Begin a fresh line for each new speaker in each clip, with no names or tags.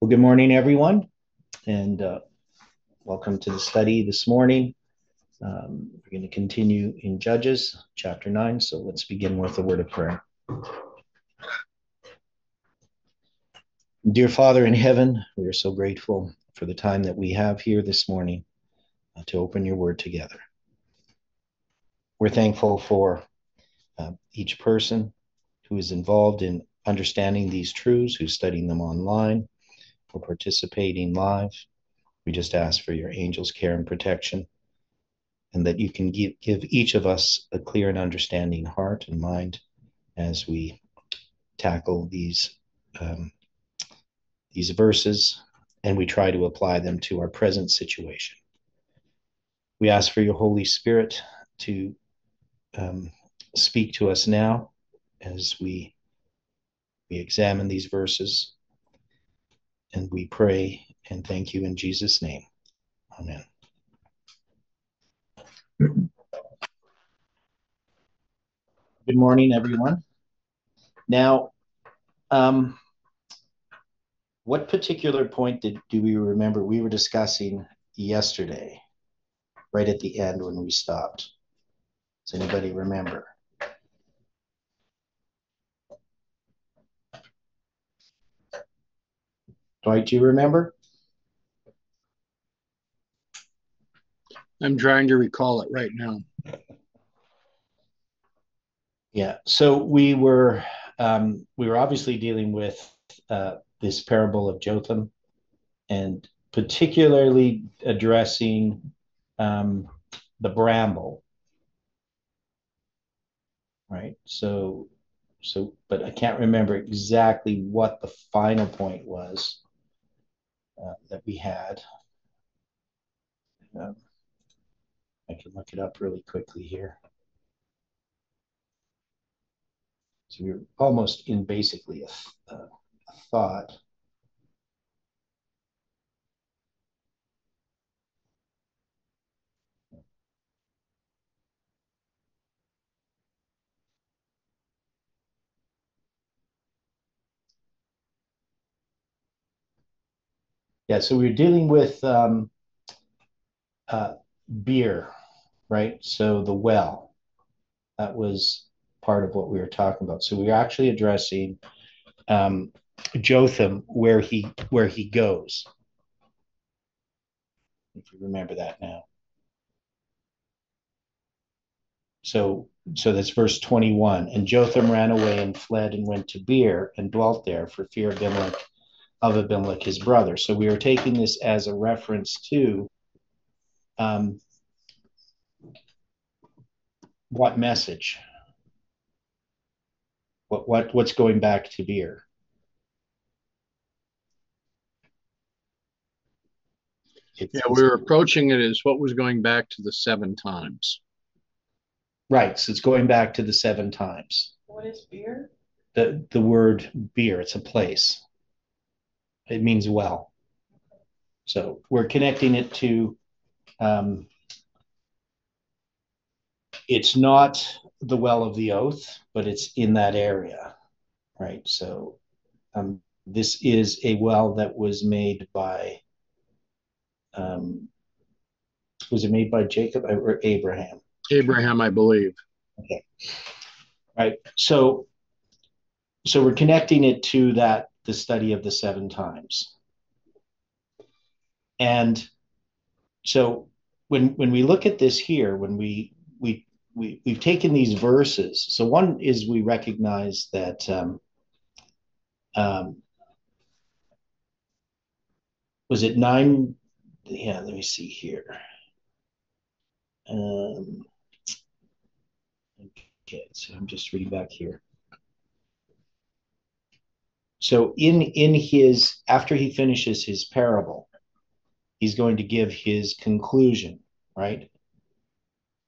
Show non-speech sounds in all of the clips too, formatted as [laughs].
Well, good morning, everyone, and uh, welcome to the study this morning. Um, we're going to continue in Judges chapter 9, so let's begin with a word of prayer. Dear Father in heaven, we are so grateful for the time that we have here this morning uh, to open your word together. We're thankful for uh, each person who is involved in understanding these truths, who's studying them online for participating live. We just ask for your angels' care and protection, and that you can give, give each of us a clear and understanding heart and mind as we tackle these um, these verses and we try to apply them to our present situation. We ask for your Holy Spirit to um, speak to us now as we we examine these verses and we pray and thank you in Jesus' name. Amen. Good morning, everyone. Now, um, what particular point did do we remember we were discussing yesterday, right at the end when we stopped? Does anybody remember? Dwight, do you remember?
I'm trying to recall it right now.
Yeah. So we were um, we were obviously dealing with uh, this parable of Jotham, and particularly addressing um, the bramble. Right. So, so, but I can't remember exactly what the final point was uh, that we had. Um, I can look it up really quickly here. So you're almost in basically a, a, a thought. Yeah, so we are dealing with um, uh, Beer, right? So the well, that was part of what we were talking about. So we are actually addressing um, Jotham where he where he goes. If you remember that now. So so that's verse 21. And Jotham ran away and fled and went to Beer and dwelt there for fear of Abimelech, of Abimelech his brother. So we are taking this as a reference to um, what message? What what what's going back to beer?
It's, yeah, we were approaching it as what was going back to the seven times.
Right. So it's going back to the seven times.
What is beer?
The the word beer, it's a place. It means well. So we're connecting it to um, it's not the well of the oath, but it's in that area, right? So um, this is a well that was made by, um, was it made by Jacob or Abraham?
Abraham, I believe.
Okay. Right. So, so we're connecting it to that the study of the seven times, and so when when we look at this here, when we we we we've taken these verses. So one is we recognize that um, um, was it nine? Yeah, let me see here. Um, okay, so I'm just reading back here. So in in his after he finishes his parable, he's going to give his conclusion, right?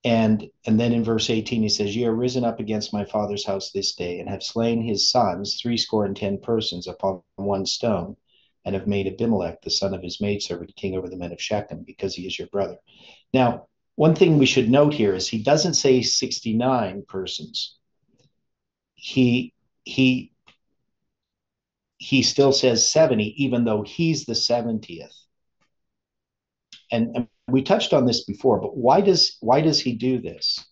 And and then in verse 18 he says, Ye are risen up against my father's house this day, and have slain his sons, threescore and ten persons, upon one stone, and have made Abimelech, the son of his maidservant, king over the men of Shechem, because he is your brother. Now, one thing we should note here is he doesn't say 69 persons. He he he still says 70, even though he's the 70th. And, and we touched on this before, but why does why does he do this?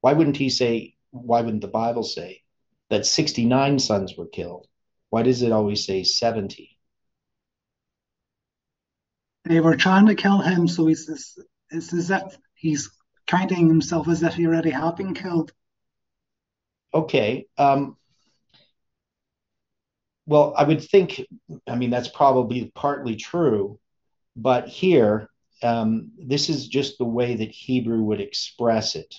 Why wouldn't he say, why wouldn't the Bible say that 69 sons were killed? Why does it always say 70?
They were trying to kill him, so he's this, it's as if he's counting himself as if he already had been killed.
Okay. Um, well, I would think, I mean, that's probably partly true, but here, um, this is just the way that Hebrew would express it.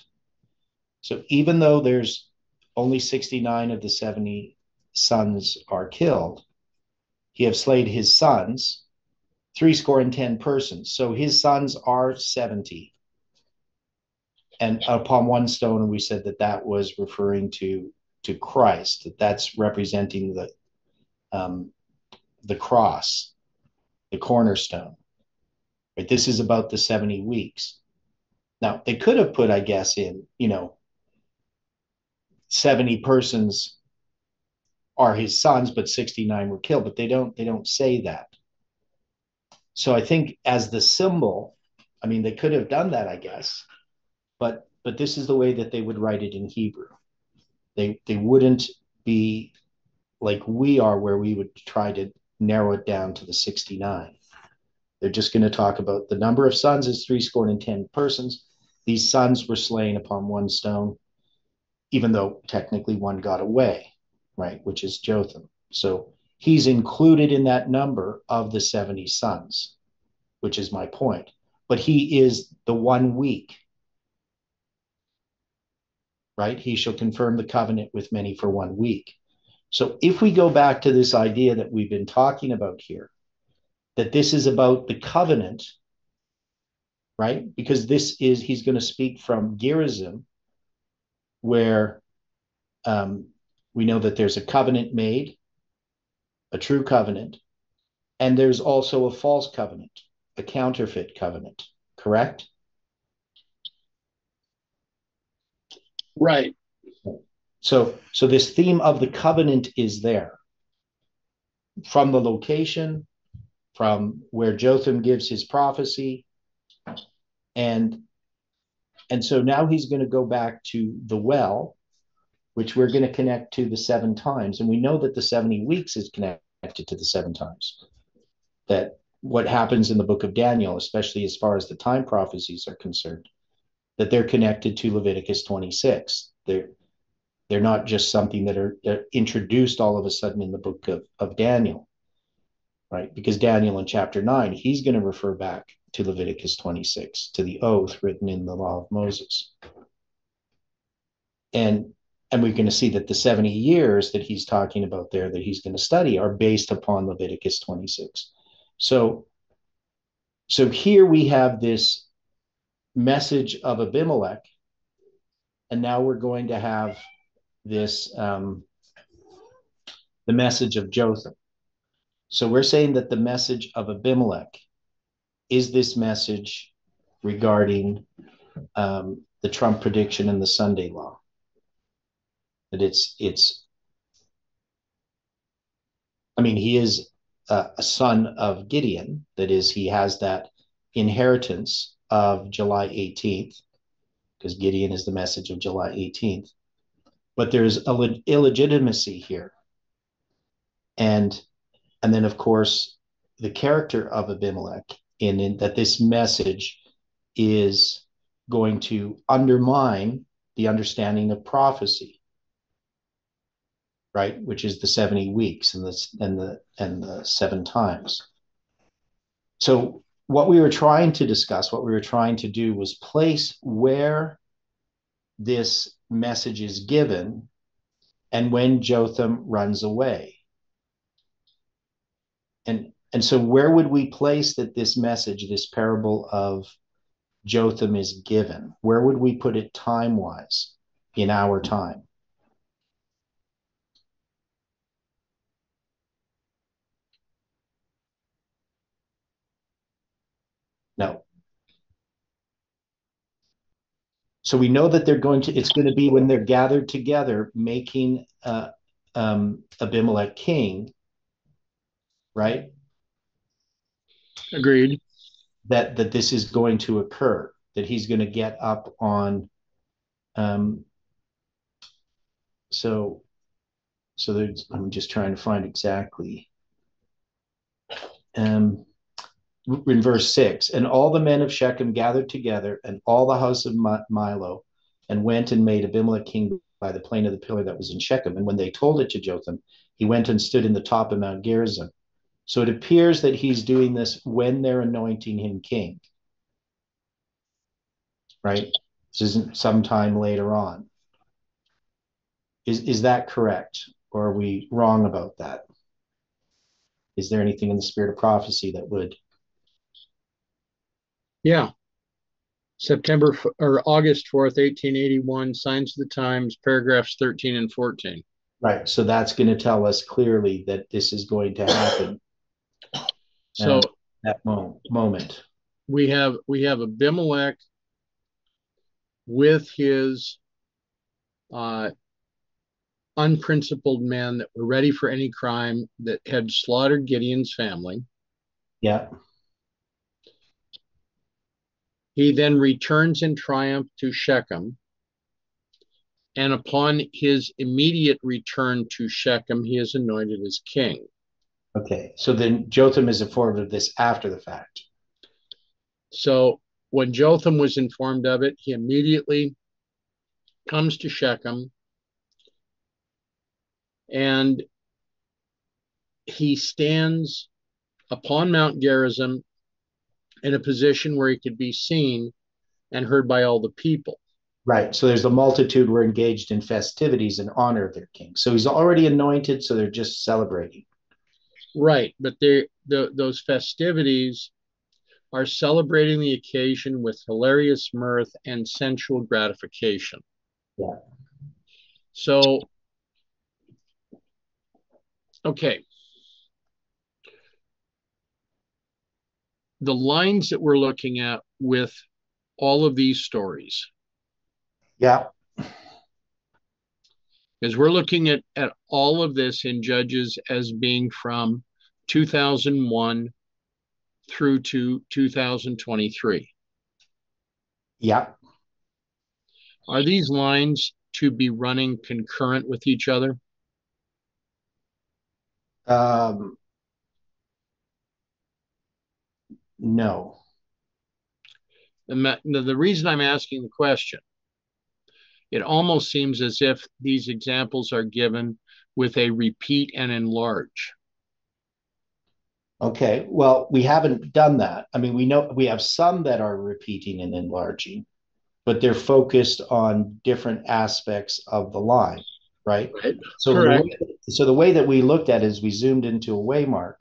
So even though there's only 69 of the 70 sons are killed, he have slayed his sons, three score and 10 persons. So his sons are 70. And upon one stone, we said that that was referring to to Christ, that that's representing the um, the cross, the cornerstone. Right? This is about the 70 weeks. Now, they could have put, I guess, in, you know, 70 persons are his sons, but 69 were killed, but they don't they don't say that. So I think as the symbol, I mean, they could have done that, I guess, but but this is the way that they would write it in Hebrew. They they wouldn't be like we are, where we would try to narrow it down to the 69. They're just going to talk about the number of sons is three score and ten persons. These sons were slain upon one stone even though technically one got away, right, which is Jotham. So he's included in that number of the 70 sons, which is my point. But he is the one week, right? He shall confirm the covenant with many for one week. So if we go back to this idea that we've been talking about here, that this is about the covenant, right? Because this is, he's going to speak from Gerizim, where um, we know that there's a covenant made, a true covenant, and there's also a false covenant, a counterfeit covenant, correct?
Right.
So, so this theme of the covenant is there from the location, from where Jotham gives his prophecy, and and so now he's going to go back to the well, which we're going to connect to the seven times. And we know that the 70 weeks is connected to the seven times. That what happens in the book of Daniel, especially as far as the time prophecies are concerned, that they're connected to Leviticus 26. They're they're not just something that are, introduced all of a sudden in the book of, of Daniel, right? Because Daniel in chapter 9, he's going to refer back to Leviticus 26, to the oath written in the law of Moses. And and we're going to see that the 70 years that he's talking about there that he's going to study are based upon Leviticus 26. So so here we have this message of Abimelech, and now we're going to have this um, the message of Jotham. So we're saying that the message of Abimelech is this message regarding um, the Trump prediction and the Sunday law. That it's it's. I mean, he is a, a son of Gideon. That is, he has that inheritance of July 18th, because Gideon is the message of July 18th. But there's a illegitimacy here, and and then of course the character of Abimelech in, in that this message is going to undermine the understanding of prophecy right? Which is the 70 weeks and the and the and the seven times. So what we were trying to discuss what we were trying to do was place where this message is given and when jotham runs away and and so, where would we place that this message, this parable of Jotham is given? Where would we put it time wise in our time? No. So we know that they're going to, it's going to be when they're gathered together making uh, um, Abimelech king, right?
Agreed.
That that this is going to occur. That he's going to get up on. Um, so, so there's. I'm just trying to find exactly. Um, in verse 6 and all the men of shechem gathered together and all the house of millo and went and made abimelech king by the plain of the pillar that was in shechem. And when they told it to jotham he went and stood in the top of mount gerizim. So it appears that he's doing this when they're anointing him king. Right? This isn't sometime later on. Is is that correct? Or are we wrong about that? Is there anything in the spirit of prophecy that would
yeah. September or August 4th, 1881, Signs of the Times, paragraphs 13 and 14.
Right. So that's going to tell us clearly that this is going to happen.
so
that mo- moment.
We have we have Abimelech with his uh, unprincipled men that were ready for any crime that had slaughtered Gideon's family.
Yeah.
He then returns in triumph to Shechem. And upon his immediate return to Shechem, he is anointed as king.
Okay, so then Jotham is informed of this after the fact.
So when Jotham was informed of it, he immediately comes to Shechem and he stands upon Mount Gerizim in a position where he could be seen and heard by all the people.
Right. So there's a multitude were engaged in festivities in honor of their king. So he's already anointed, so they're just celebrating.
Right. But they the, those festivities are celebrating the occasion with hilarious mirth and sensual gratification.
Yeah.
So okay. The lines that we're looking at with all of these stories.
Yeah.
Because we're looking at, at all of this in Judges as being from 2001 through to 2023.
Yeah.
Are these lines to be running concurrent with each other?
Um, No.
The, the reason I'm asking the question, it almost seems as if these examples are given with a repeat and enlarge.
Okay, well, we haven't done that. I mean, we know we have some that are repeating and enlarging, but they're focused on different aspects of the line, right?
right.
So,
Correct.
The way, so the way that we looked at is we zoomed into a waymark,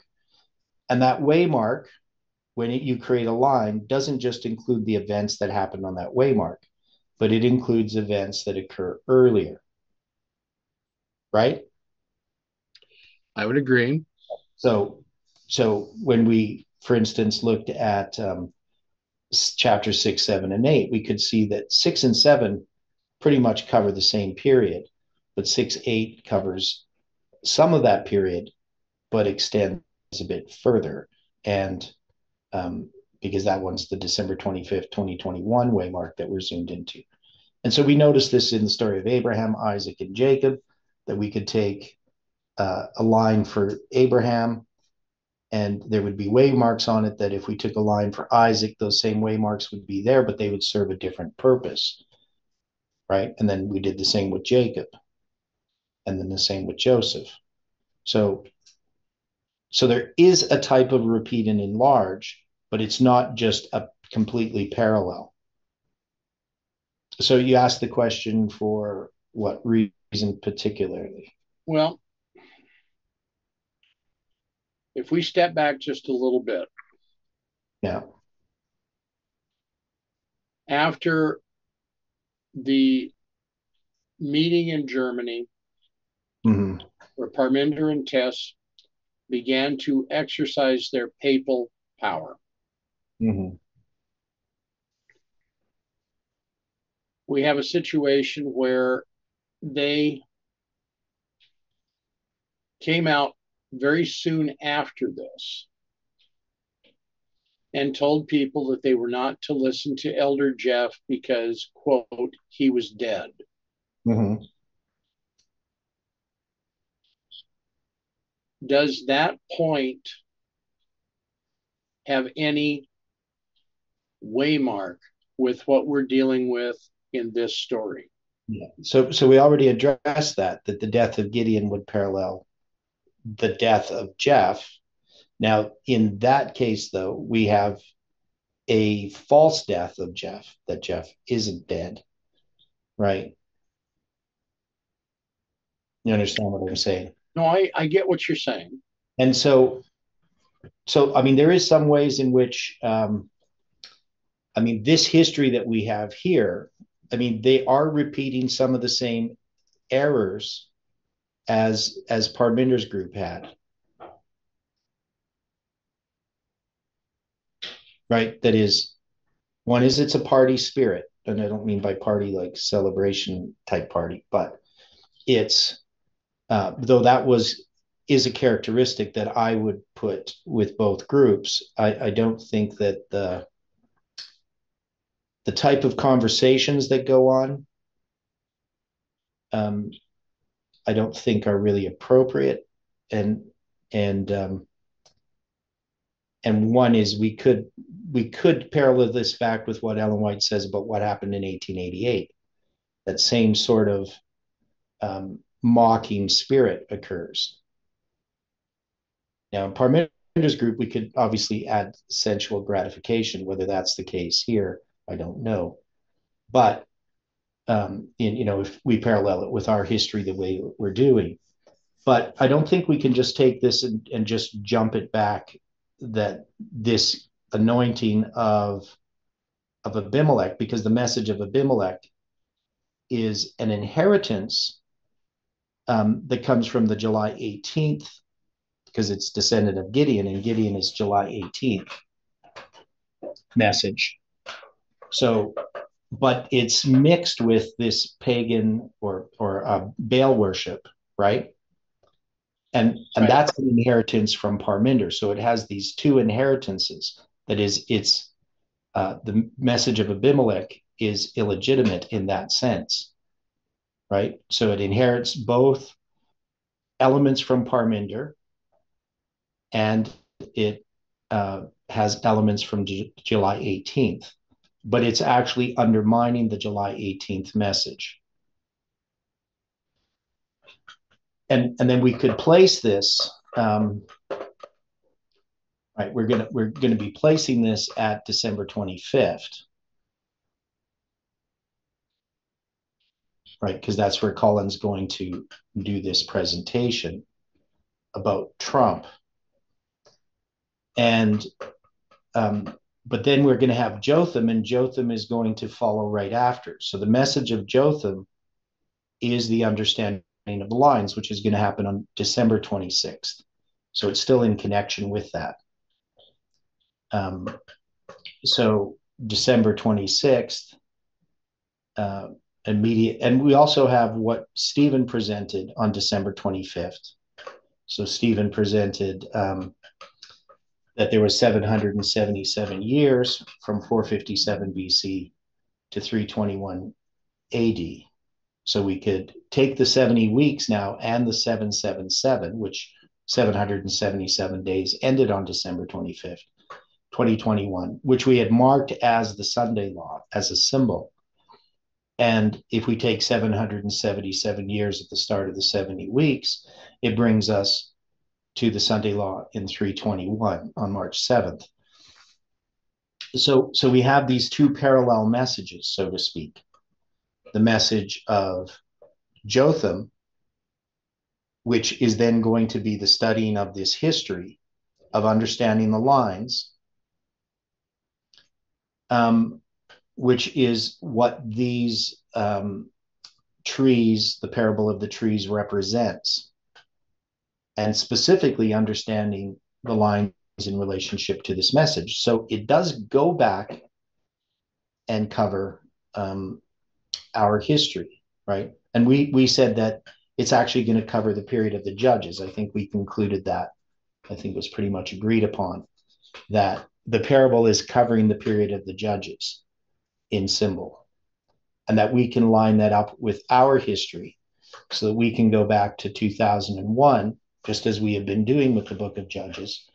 and that waymark when it, you create a line doesn't just include the events that happened on that waymark, but it includes events that occur earlier. Right?
I would agree.
So, so when we, for instance, looked at um, chapter six, seven, and eight, we could see that six and seven pretty much cover the same period, but six, eight covers some of that period, but extends a bit further. And um, because that one's the December 25th, 2021 waymark that we're zoomed into. And so we noticed this in the story of Abraham, Isaac, and Jacob, that we could take uh, a line for Abraham and there would be waymarks on it that if we took a line for Isaac, those same waymarks would be there, but they would serve a different purpose. Right. And then we did the same with Jacob and then the same with Joseph. So so there is a type of repeat and enlarge, but it's not just a completely parallel. So you asked the question for what reason particularly?
Well, if we step back just a little bit.
Yeah.
After the meeting in Germany,
mm-hmm.
where Parminder and Tess began to exercise their papal power.
Mm-hmm.
We have a situation where they came out very soon after this and told people that they were not to listen to Elder Jeff because, quote, he was dead.
Mm-hmm.
Does that point have any waymark with what we're dealing with in this story?
Yeah. So, so we already addressed that that the death of Gideon would parallel the death of Jeff. Now, in that case, though, we have a false death of Jeff that Jeff isn't dead, right? You understand what I'm saying?
No, I, I get what you're saying.
And so, so I mean, there is some ways in which, um, I mean, this history that we have here, I mean, they are repeating some of the same errors as as Parminder's group had. Right? That is, one is it's a party spirit, and I don't mean by party like celebration type party, but it's uh, though that was is a characteristic that I would put with both groups. I, I don't think that the the type of conversations that go on um, I don't think are really appropriate. And and um, and one is we could we could parallel this back with what Ellen White says about what happened in 1888. That same sort of um, mocking spirit occurs. Now, in Parminder's group, we could obviously add sensual gratification. Whether that's the case here, I don't know. But um, in you know if we parallel it with our history the way we're doing but i don't think we can just take this and, and just jump it back that this anointing of of abimelech because the message of abimelech is an inheritance um, that comes from the july 18th because it's descendant of gideon and gideon is july 18th message so but it's mixed with this pagan or or uh, Baal worship, right? And and right. that's an inheritance from Parminder. So it has these two inheritances. That is, it's uh, the message of Abimelech is illegitimate in that sense, right? So it inherits both elements from Parminder, and it uh, has elements from J- July 18th but it's actually undermining the July 18th message. And, and then we could place this, um, right, we're gonna, we're gonna be placing this at December 25th. Right, because that's where Colin's going to do this presentation about Trump. And um, but then we're going to have Jotham, and Jotham is going to follow right after. So the message of Jotham is the understanding of the lines, which is going to happen on December 26th. So it's still in connection with that. Um, so December 26th, uh, immediate, and we also have what Stephen presented on December 25th. So Stephen presented um, that there was 777 years from 457 BC to 321 AD. So we could take the 70 weeks now and the 777, which 777 days ended on December 25th, 2021, which we had marked as the Sunday law, as a symbol. And if we take 777 years at the start of the 70 weeks, it brings us to the Sunday law in 321 on March 7th. So, so we have these two parallel messages, so to speak. The message of Jotham, which is then going to be the studying of this history of understanding the lines, um, which is what these um, trees, the parable of the trees, represents and specifically understanding the lines in relationship to this message. So it does go back and cover um, our history, right? And we we said that it's actually going to cover the period of the judges. I think we concluded that. I think was pretty much agreed upon that the parable is covering the period of the judges in symbol, and that we can line that up with our history so that we can go back to 2001, just as we have been doing with the book of Judges,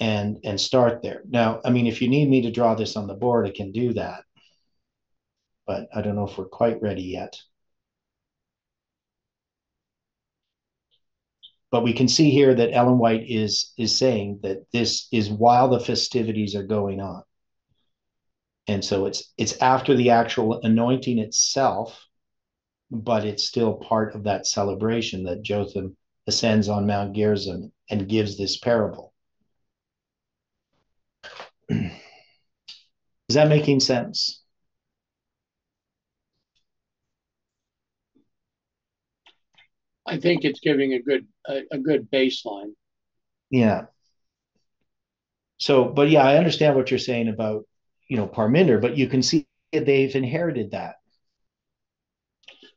and and start there. Now, I mean, if you need me to draw this on the board, I can do that, but I don't know if we're quite ready yet. But we can see here that Ellen White is is saying that this is while the festivities are going on. And so it's it's after the actual anointing itself, but it's still part of that celebration that Jotham ascends on Mount Gerizim and gives this parable. [clears throat] is that making sense?
I think it's giving a good a, a good baseline.
Yeah. So, but yeah, I understand what you're saying about you know Parminder, but you can see they've inherited that.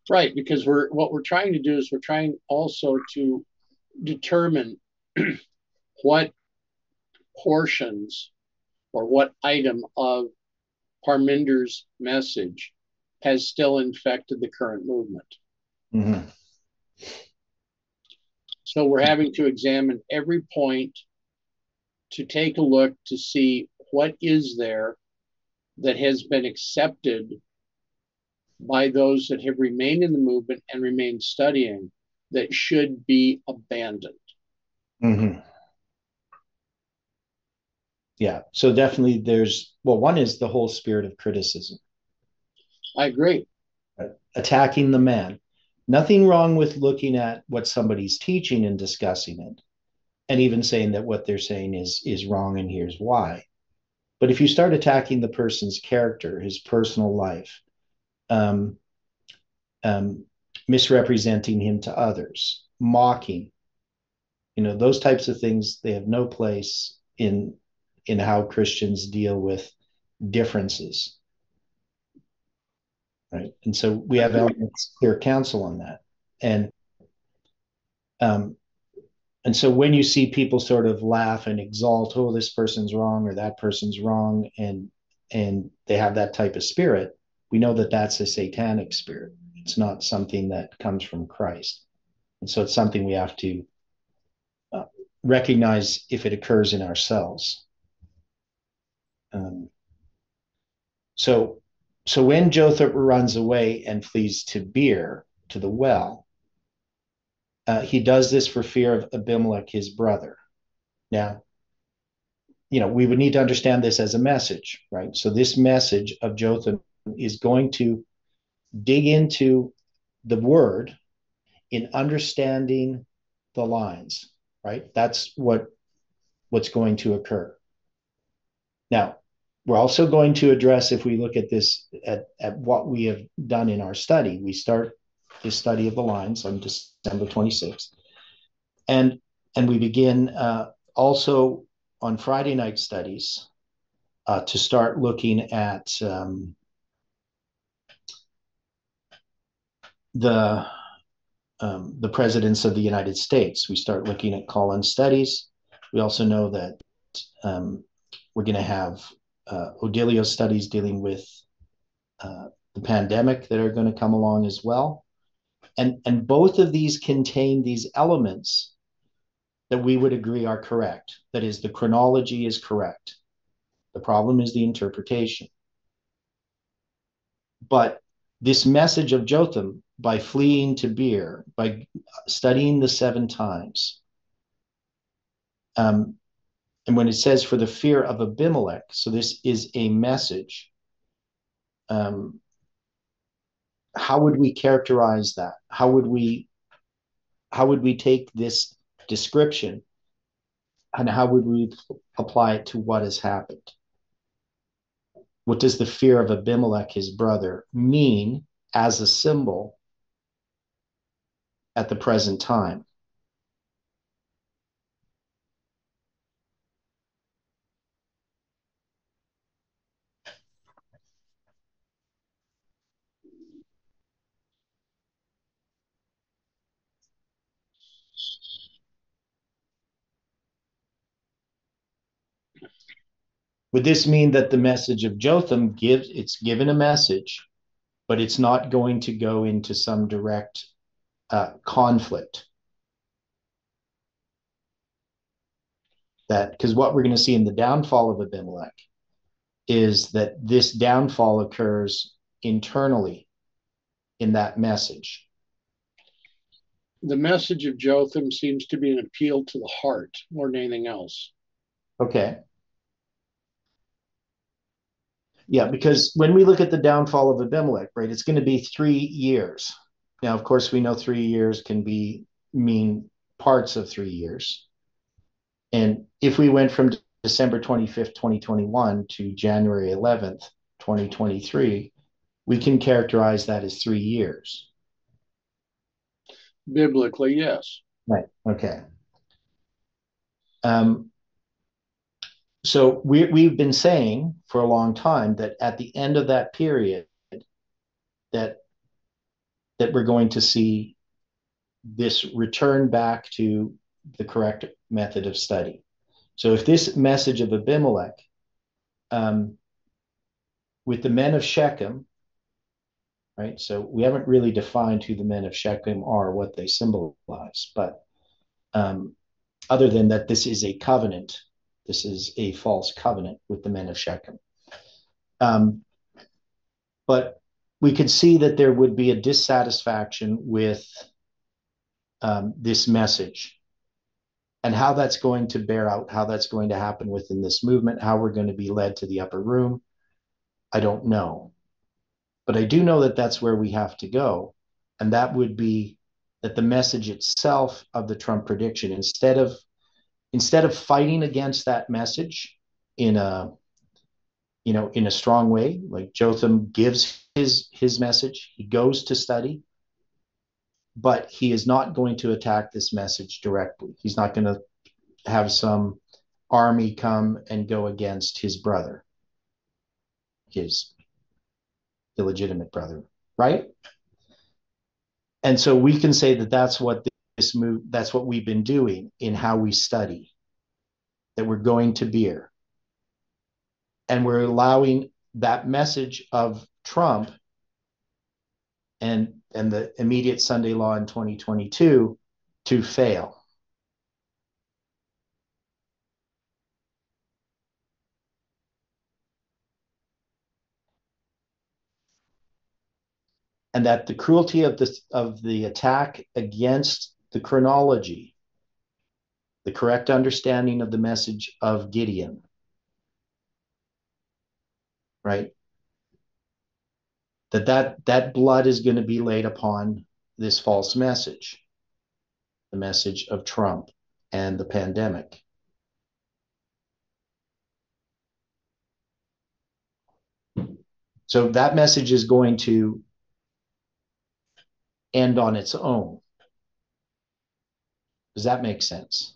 Right, because we're what we're trying to do is we're trying also to determine [clears throat] what portions or what item of Parminder's message has still infected the current movement. Mm-hmm. So we're having to examine every point to take a look to see what is there that has been accepted by those that have remained in the movement and remained studying that should be abandoned. Mm-hmm.
Yeah. So definitely there's, well, one is the whole spirit of criticism.
I agree.
Attacking the man nothing wrong with looking at what somebody's teaching and discussing it and even saying that what they're saying is is wrong and here's why but if you start attacking the person's character his personal life um, um, misrepresenting him to others mocking you know those types of things they have no place in in how christians deal with differences. Right? And so we have elements clear counsel on that, and um, and so when you see people sort of laugh and exalt, oh, this person's wrong or that person's wrong, and and they have that type of spirit, we know that that's a satanic spirit. It's not something that comes from Christ, and so it's something we have to uh, recognize if it occurs in ourselves. Um, so so when Jotham runs away and flees to Beer, to the well, uh, he does this for fear of Abimelech, his brother. Now, you know, we would need to understand this as a message, right? So this message of Jotham is going to dig into the word in understanding the lines, right? That's what what's going to occur. Now, we're also going to address, if we look at this, at, at what we have done in our study. We start this study of the lines on December 26th. And, and we begin uh, also on Friday night studies uh, to start looking at um, the um, the presidents of the United States. We start looking at Colin studies. We also know that um, we're going to have uh, Odilio studies dealing with uh, the pandemic that are going to come along as well. And, and both of these contain these elements that we would agree are correct. That is, the chronology is correct. The problem is the interpretation. But this message of Jotham, by fleeing to Beer, by studying the seven times, um, and when it says for the fear of Abimelech, so this is a message. Um, how would we characterize that? How would we how would we take this description and how would we apply it to what has happened? What does the fear of Abimelech, his brother, mean as a symbol at the present time. Would this mean that the message of Jotham gives it's given a message, but it's not going to go into some direct uh, conflict? That because what we're going to see in the downfall of Abimelech is that this downfall occurs internally in that message.
The message of Jotham seems to be an appeal to the heart more than anything else.
Okay. Yeah, because when we look at the downfall of Abimelech, right, it's going to be three years. Now, of course, we know three years can be mean parts of three years. And if we went from December 25th, 2021 to January 11th, 2023, we can characterize that as three years.
Biblically, yes.
Right. Okay. Um, so we, we've been saying for a long time that at the end of that period, that that we're going to see this return back to the correct method of study. So if this message of Abimelech um, with the men of Shechem, right? So we haven't really defined who the men of Shechem are, what they symbolize, but um, other than that, this is a covenant. This is a false covenant with the men of Shechem. Um, but we could see that there would be a dissatisfaction with um, this message and how that's going to bear out, how that's going to happen within this movement, how we're going to be led to the upper room. I don't know. But I do know that that's where we have to go. And that would be that the message itself of the Trump prediction, instead of instead of fighting against that message in a you know in a strong way, like Jotham gives his his message, he goes to study, but he is not going to attack this message directly. He's not going to have some army come and go against his brother, his illegitimate brother, right? And so we can say that that's what this move, that's what we've been doing in how we study, that we're going to Beer. And we're allowing that message of Trump and and the immediate Sunday law in 2022 to fail. and that the cruelty of the of the attack against the chronology, the correct understanding of the message of Gideon, right? That that that blood is going to be laid upon this false message, the message of Trump and the pandemic. So that message is going to end on its own. Does that make sense?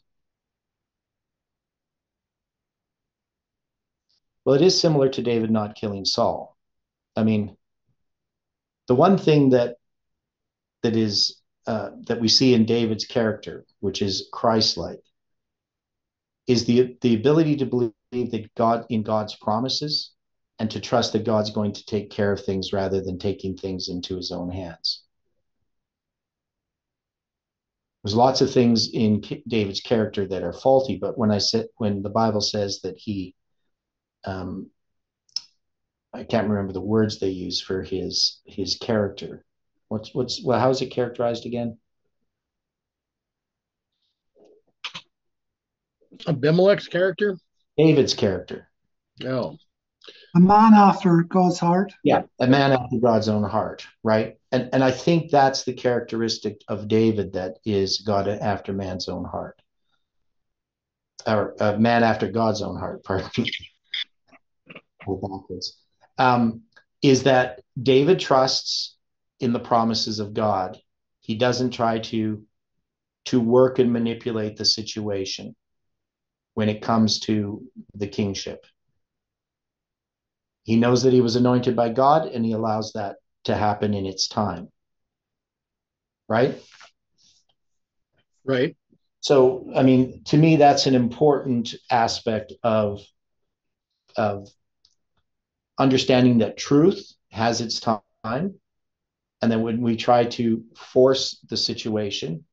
Well, it is similar to David not killing Saul. I mean, the one thing that that is uh, that we see in David's character, which is Christ-like, is the the ability to believe that God in God's promises and to trust that God's going to take care of things rather than taking things into his own hands. There's lots of things in David's character that are faulty, but when I said when the Bible says that he, um, I can't remember the words they use for his his character. What's what's well, how is it characterized again?
Abimelech's character.
David's character.
Oh.
A man after God's heart.
Yeah, a man after God's own heart, right? And and I think that's the characteristic of David that is God after man's own heart, or a man after God's own heart. Pardon me. [laughs] Um, is that David trusts in the promises of God. He doesn't try to to work and manipulate the situation when it comes to the kingship. He knows that he was anointed by God and he allows that to happen in its time. Right?
Right.
So, I mean, to me, that's an important aspect of of understanding that truth has its time. And then when we try to force the situation,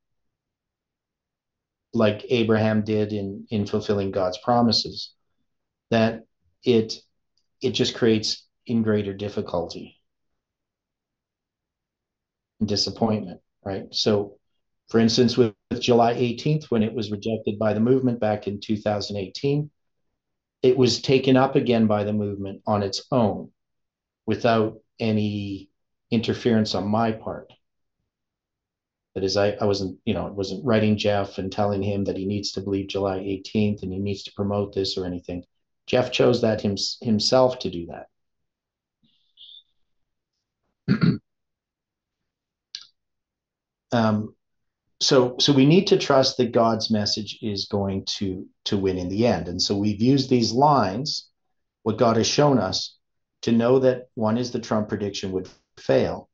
like Abraham did in, in fulfilling God's promises, that it it just creates in greater difficulty and disappointment, right? So for instance, with, with July 18th, when it was rejected by the movement back in 2018, it was taken up again by the movement on its own without any interference on my part. That is, I, I wasn't, you know, I wasn't writing Jeff and telling him that he needs to believe July 18th and he needs to promote this or anything. Jeff chose that him, himself to do that. [clears throat] um, so so we need to trust that God's message is going to to win in the end. And so we've used these lines, what God has shown us, to know that one is the Trump prediction would fail,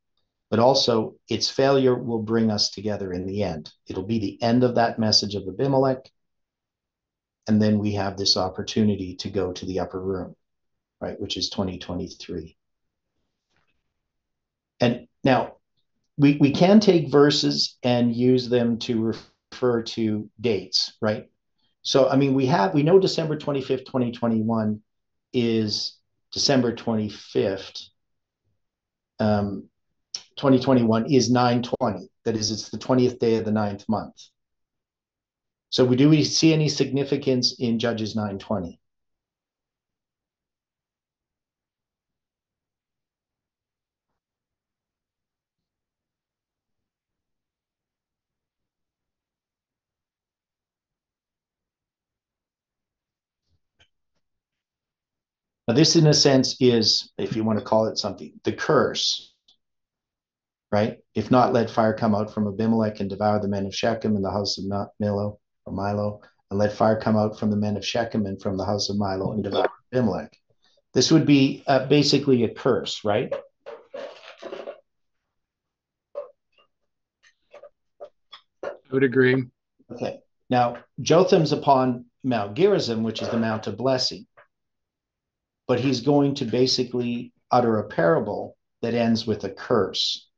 but also its failure will bring us together in the end. It'll be the end of that message of Abimelech. And then we have this opportunity to go to the upper room, right, which is 2023. And now we, we can take verses and use them to refer to dates, right? So, I mean, we have, we know December 25th, 2021 is December 25th. Um, 2021 is 920. That is, it's the 20th day of the ninth month. So we do we see any significance in Judges 920? Now, this, in a sense, is, if you want to call it something, the curse, right? If not, let fire come out from Abimelech and devour the men of Shechem and the house of Millo or Milo, and let fire come out from the men of Shechem and from the house of Millo and devour Abimelech. This would be uh, basically a curse, right?
I would agree.
Okay. Now, Jotham's upon Mount Gerizim, which is the Mount of Blessing but he's going to basically utter a parable that ends with a curse.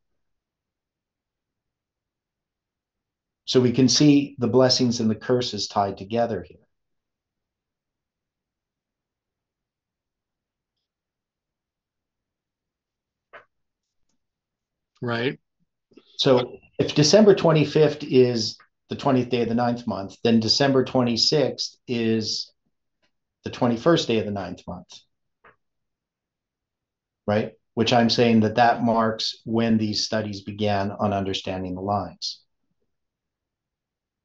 So we can see the blessings and the curses tied together here.
Right.
So if December 25th is the 20th day of the ninth month, then December 26th is the 21st day of the ninth month right? Which I'm saying that that marks when these studies began on understanding the lines.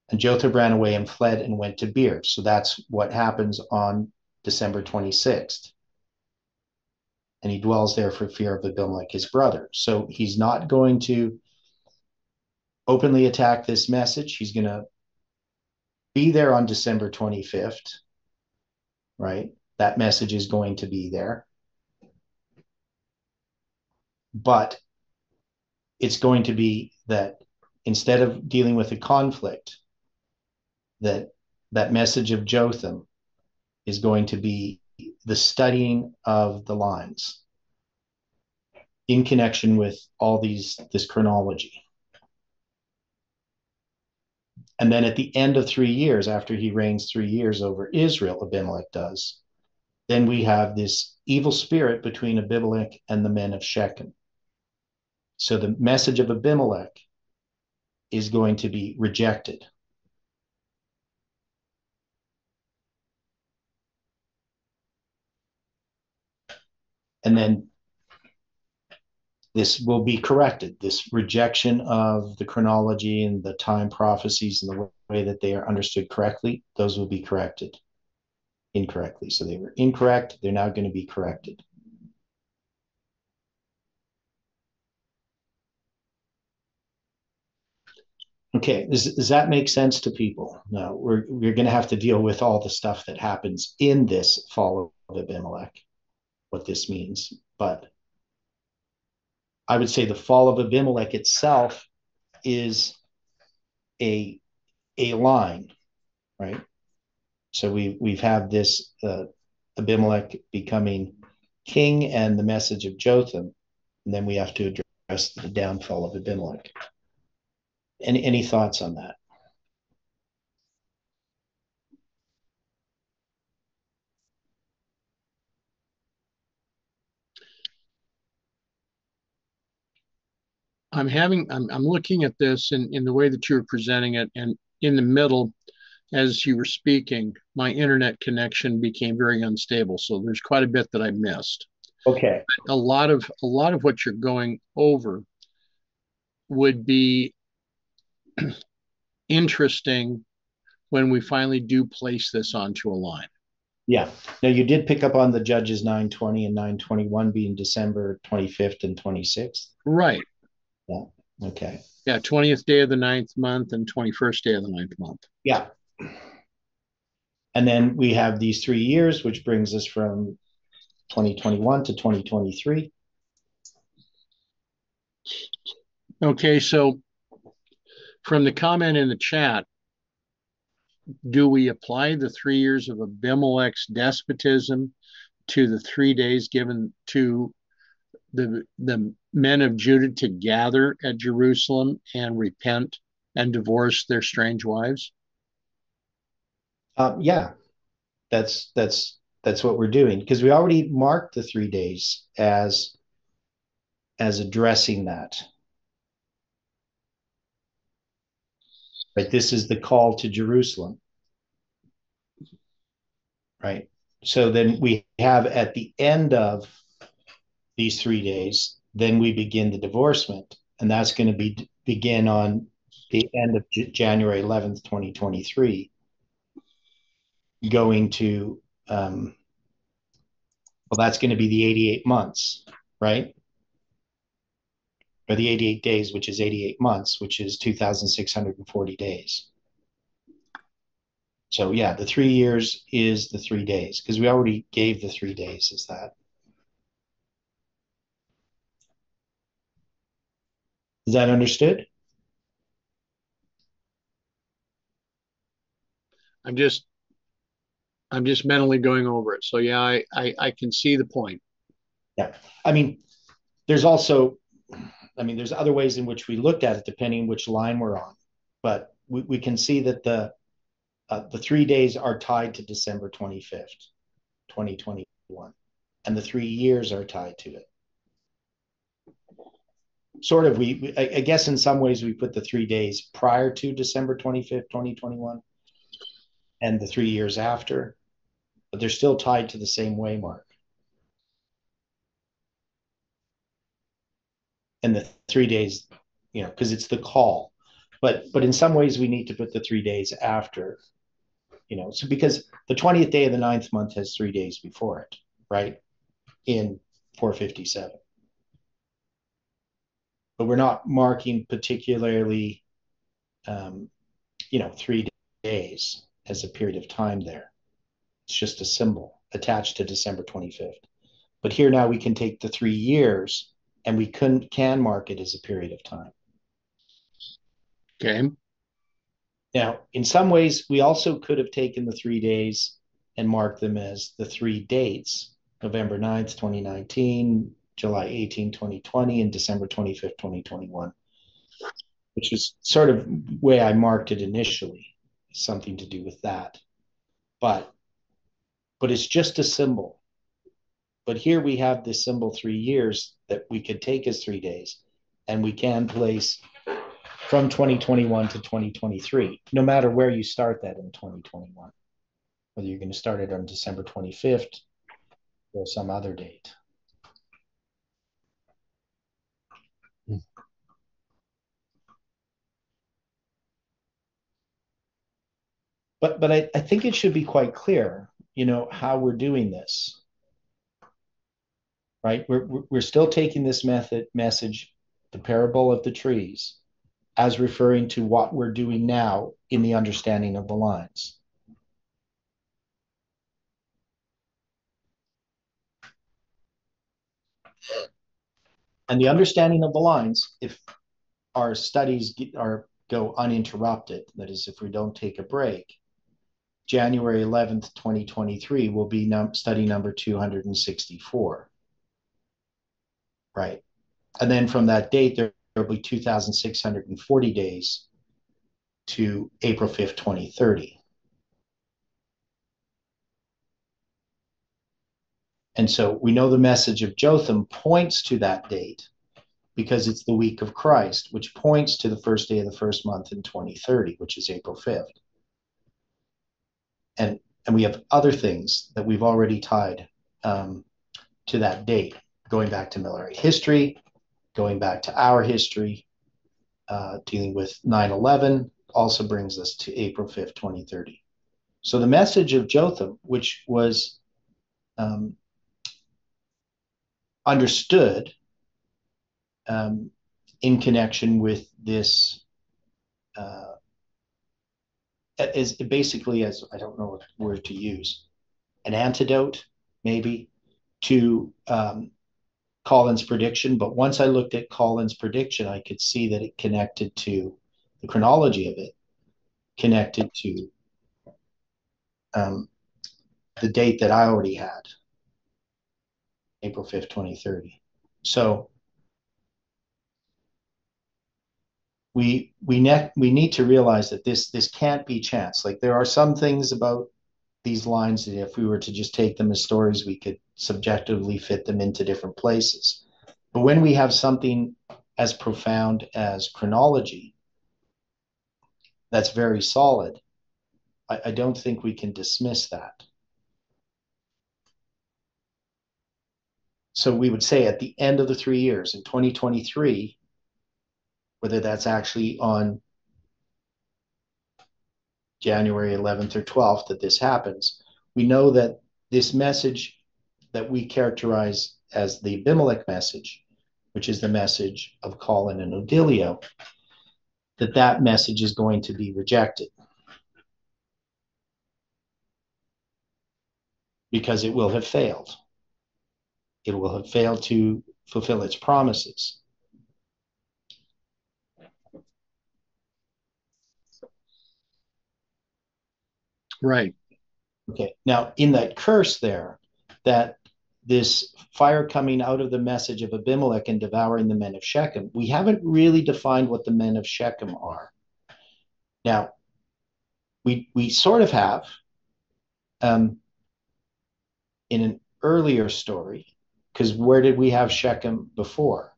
And Jotham ran away and fled and went to Beer. So that's what happens on December 26th. And he dwells there for fear of Abimelech, his brother. So he's not going to openly attack this message. He's going to be there on December 25th, right? That message is going to be there but it's going to be that instead of dealing with a conflict, that that message of Jotham is going to be the studying of the lines in connection with all these this chronology. And then at the end of three years, after he reigns three years over Israel, Abimelech does, then we have this evil spirit between Abimelech and the men of Shechem. So the message of Abimelech is going to be rejected. And then this will be corrected. This rejection of the chronology and the time prophecies and the way that they are understood correctly, those will be corrected incorrectly. So they were incorrect. They're now going to be corrected. Okay, does, does that make sense to people? No, we're we're going to have to deal with all the stuff that happens in this fall of Abimelech, what this means. But I would say the fall of Abimelech itself is a a line, right? So we we've had this uh, Abimelech becoming king and the message of Jotham. And then we have to address the downfall of Abimelech. Any, any thoughts on that?
I'm having I'm I'm looking at this in, in the way that you were presenting it, and in the middle, as you were speaking, my internet connection became very unstable. So there's quite a bit that I missed.
Okay.
A lot of a lot of what you're going over would be [clears throat] interesting when we finally do place this onto a line.
Yeah. Now you did pick up on the judges 920 and 921 being December 25th and 26th.
Right.
Yeah. Okay.
Yeah, 20th day of the ninth month and 21st day of the ninth month.
Yeah. And then we have these three years, which brings us from 2021 to 2023.
Okay, so from the comment in the chat, do we apply the three years of Abimelech's despotism to the three days given to the the men of Judah to gather at Jerusalem and repent and divorce their strange wives?
Um, yeah, that's that's that's what we're doing because we already marked the three days as as addressing that. Right, this is the call to Jerusalem. Right, so then we have at the end of these three days, then we begin the divorcement, and that's going to be begin on the end of J- January 11th, 2023, going to um, well, that's going to be the 88 months, right? Or the 88 days, which is 88 months, which is 2,640 days. So yeah, the three years is the three days because we already gave the three days as that. Is that understood?
I'm just I'm just mentally going over it. So yeah, I I, I can see the point.
Yeah. I mean, there's also I mean, there's other ways in which we looked at it depending which line we're on. But we, we can see that the uh, the three days are tied to December 25th, 2021, and the three years are tied to it sort of we, we I, I guess in some ways we put the three days prior to December 25th, 2021 and the three years after, but they're still tied to the same way mark. And the three days, you know, because it's the call. But but in some ways we need to put the three days after, you know, so because the 20th day of the ninth month has three days before it, right? In 457 but we're not marking particularly, um, you know, three days as a period of time there. It's just a symbol attached to December 25th. But here now we can take the three years and we can, can mark it as a period of time.
Okay.
Now, in some ways, we also could have taken the three days and marked them as the three dates November 9th, 2019, July 18, 2020, and December 25th, 2021, which is sort of way I marked it initially, something to do with that. But but it's just a symbol. But here we have this symbol three years that we could take as three days, and we can place from 2021 to 2023, no matter where you start that in 2021, whether you're going to start it on December 25th or some other date. but but I, I think it should be quite clear, you know, how we're doing this. Right? We're we're still taking this method message, the parable of the trees, as referring to what we're doing now in the understanding of the lines. And the understanding of the lines, if our studies get, are go uninterrupted, that is, if we don't take a break, January 11th, 2023 will be num- study number 264. Right. And then from that date, there will be 2,640 days to April 5th, 2030. And so we know the message of Jotham points to that date because it's the week of Christ, which points to the first day of the first month in 2030, which is April 5th. And, and we have other things that we've already tied um, to that date, going back to Millerite history, going back to our history, uh, dealing with 9 11, also brings us to April 5th, 2030. So the message of Jotham, which was um, understood um, in connection with this uh, is basically as I don't know what word to use, an antidote maybe to um, Colin's prediction. But once I looked at Colin's prediction, I could see that it connected to the chronology of it, connected to um, the date that I already had, April 5th, 2030. So we we ne- we need to realize that this this can't be chance. Like there are some things about these lines if we were to just take them as stories, we could subjectively fit them into different places. But when we have something as profound as chronology, that's very solid. I, I don't think we can dismiss that. So we would say at the end of the three years in 2023, whether that's actually on January 11th or 12th that this happens, we know that this message that we characterize as the Abimelech message, which is the message of Colin and Odilio, that that message is going to be rejected. Because it will have failed. It will have failed to fulfill its promises.
Right.
Okay. Now, in that curse there, that this fire coming out of the message of Abimelech and devouring the men of Shechem, we haven't really defined what the men of Shechem are. Now, we we sort of have um, in an earlier story, because where did we have Shechem before?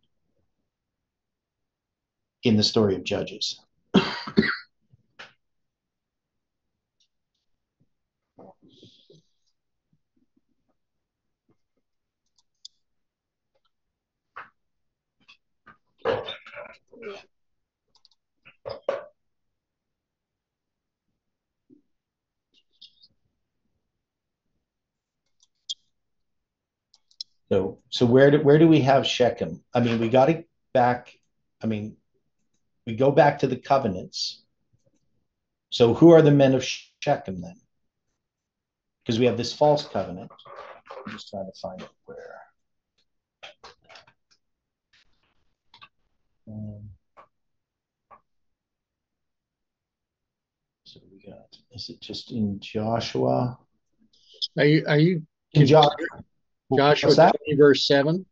In the story of Judges. [coughs] So, where do where do we have Shechem? I mean, we got it back. I mean, we go back to the covenants. So, who are the men of Shechem then? Because we have this false covenant. I'm just trying to find it where. Um, so we got. Is it just in Joshua?
Are you are you
In Joshua.
Joshua
What's that?
20, verse 7?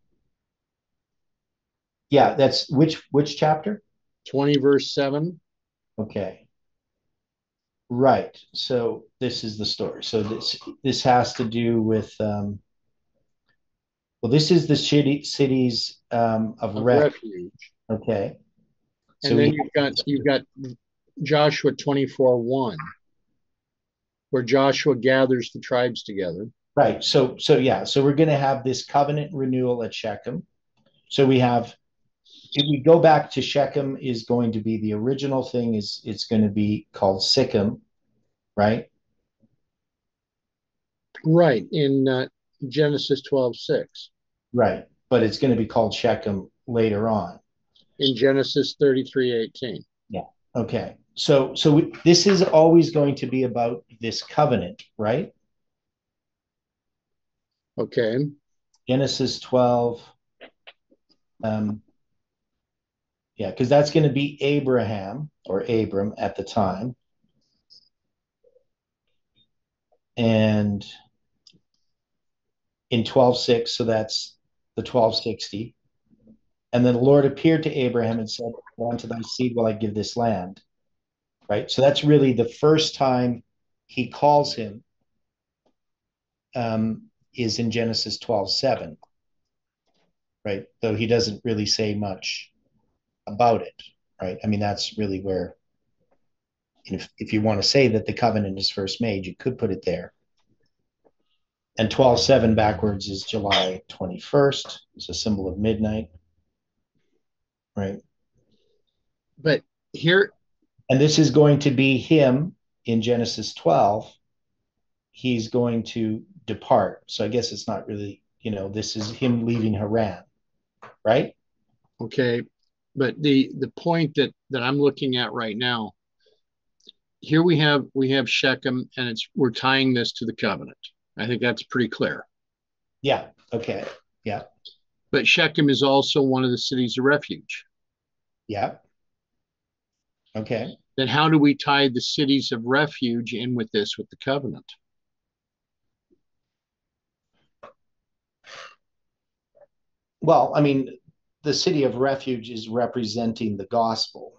Yeah, that's which which chapter?
20 verse 7.
Okay. Right. So this is the story. So this this has to do with um well this is the city cities um of
of
refuge.
refuge.
Okay. So
And then you've got you've got Joshua 24 1, where Joshua gathers the tribes together.
Right. So so yeah, so we're gonna have this covenant renewal at Shechem. So we have if we go back to Shechem is going to be the original thing is it's going to be called Sichem, right?
Right, in uh, Genesis 12 6.
Right. But it's going to be called Shechem later on.
In Genesis 33 18.
Okay. So so we, this is always going to be about this covenant, right?
Okay.
Genesis 12 um yeah, because that's going to be Abraham or Abram at the time. and in 12:6, so that's the 1260. And then the Lord appeared to Abraham and said, Unto thy seed will I give this land. Right? So that's really the first time he calls him um, is in Genesis 12 7. Right? Though he doesn't really say much about it. Right? I mean, that's really where, if, if you want to say that the covenant is first made, you could put it there. And 12 7 backwards is July 21st. It's a symbol of midnight. Right?
But here.
And this is going to be him in Genesis 12. He's going to depart. So I guess it's not really, you know, this is him leaving Haran, right?
Okay. But the the point that that I'm looking at right now, here we have we have Shechem and it's we're tying this to the covenant. I think that's pretty clear.
Yeah. Okay. Yeah.
But Shechem is also one of the cities of refuge.
Yeah. Okay.
Then how do we tie the cities of refuge in with this with the covenant?
Well, I mean, the city of refuge is representing the gospel.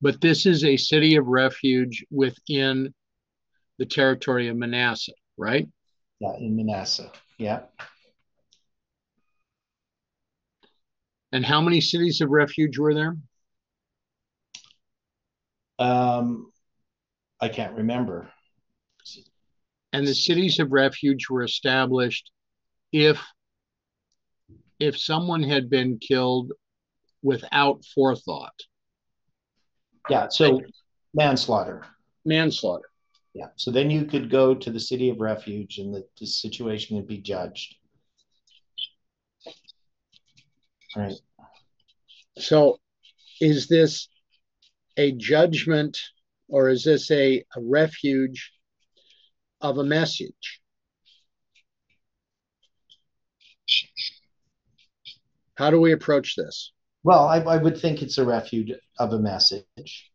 But this is a city of refuge within the territory of Manasseh, right?
Yeah, in Manasseh. Yeah.
And how many cities of refuge were there?
Um, I can't remember.
And the cities of refuge were established if if someone had been killed without forethought.
Yeah, so manslaughter.
Manslaughter.
Yeah, so then you could go to the city of refuge and the, the situation would be judged. Right.
So is this a judgment or is this a, a refuge of a message? How do we approach this?
Well, I, I would think it's a refuge of a message.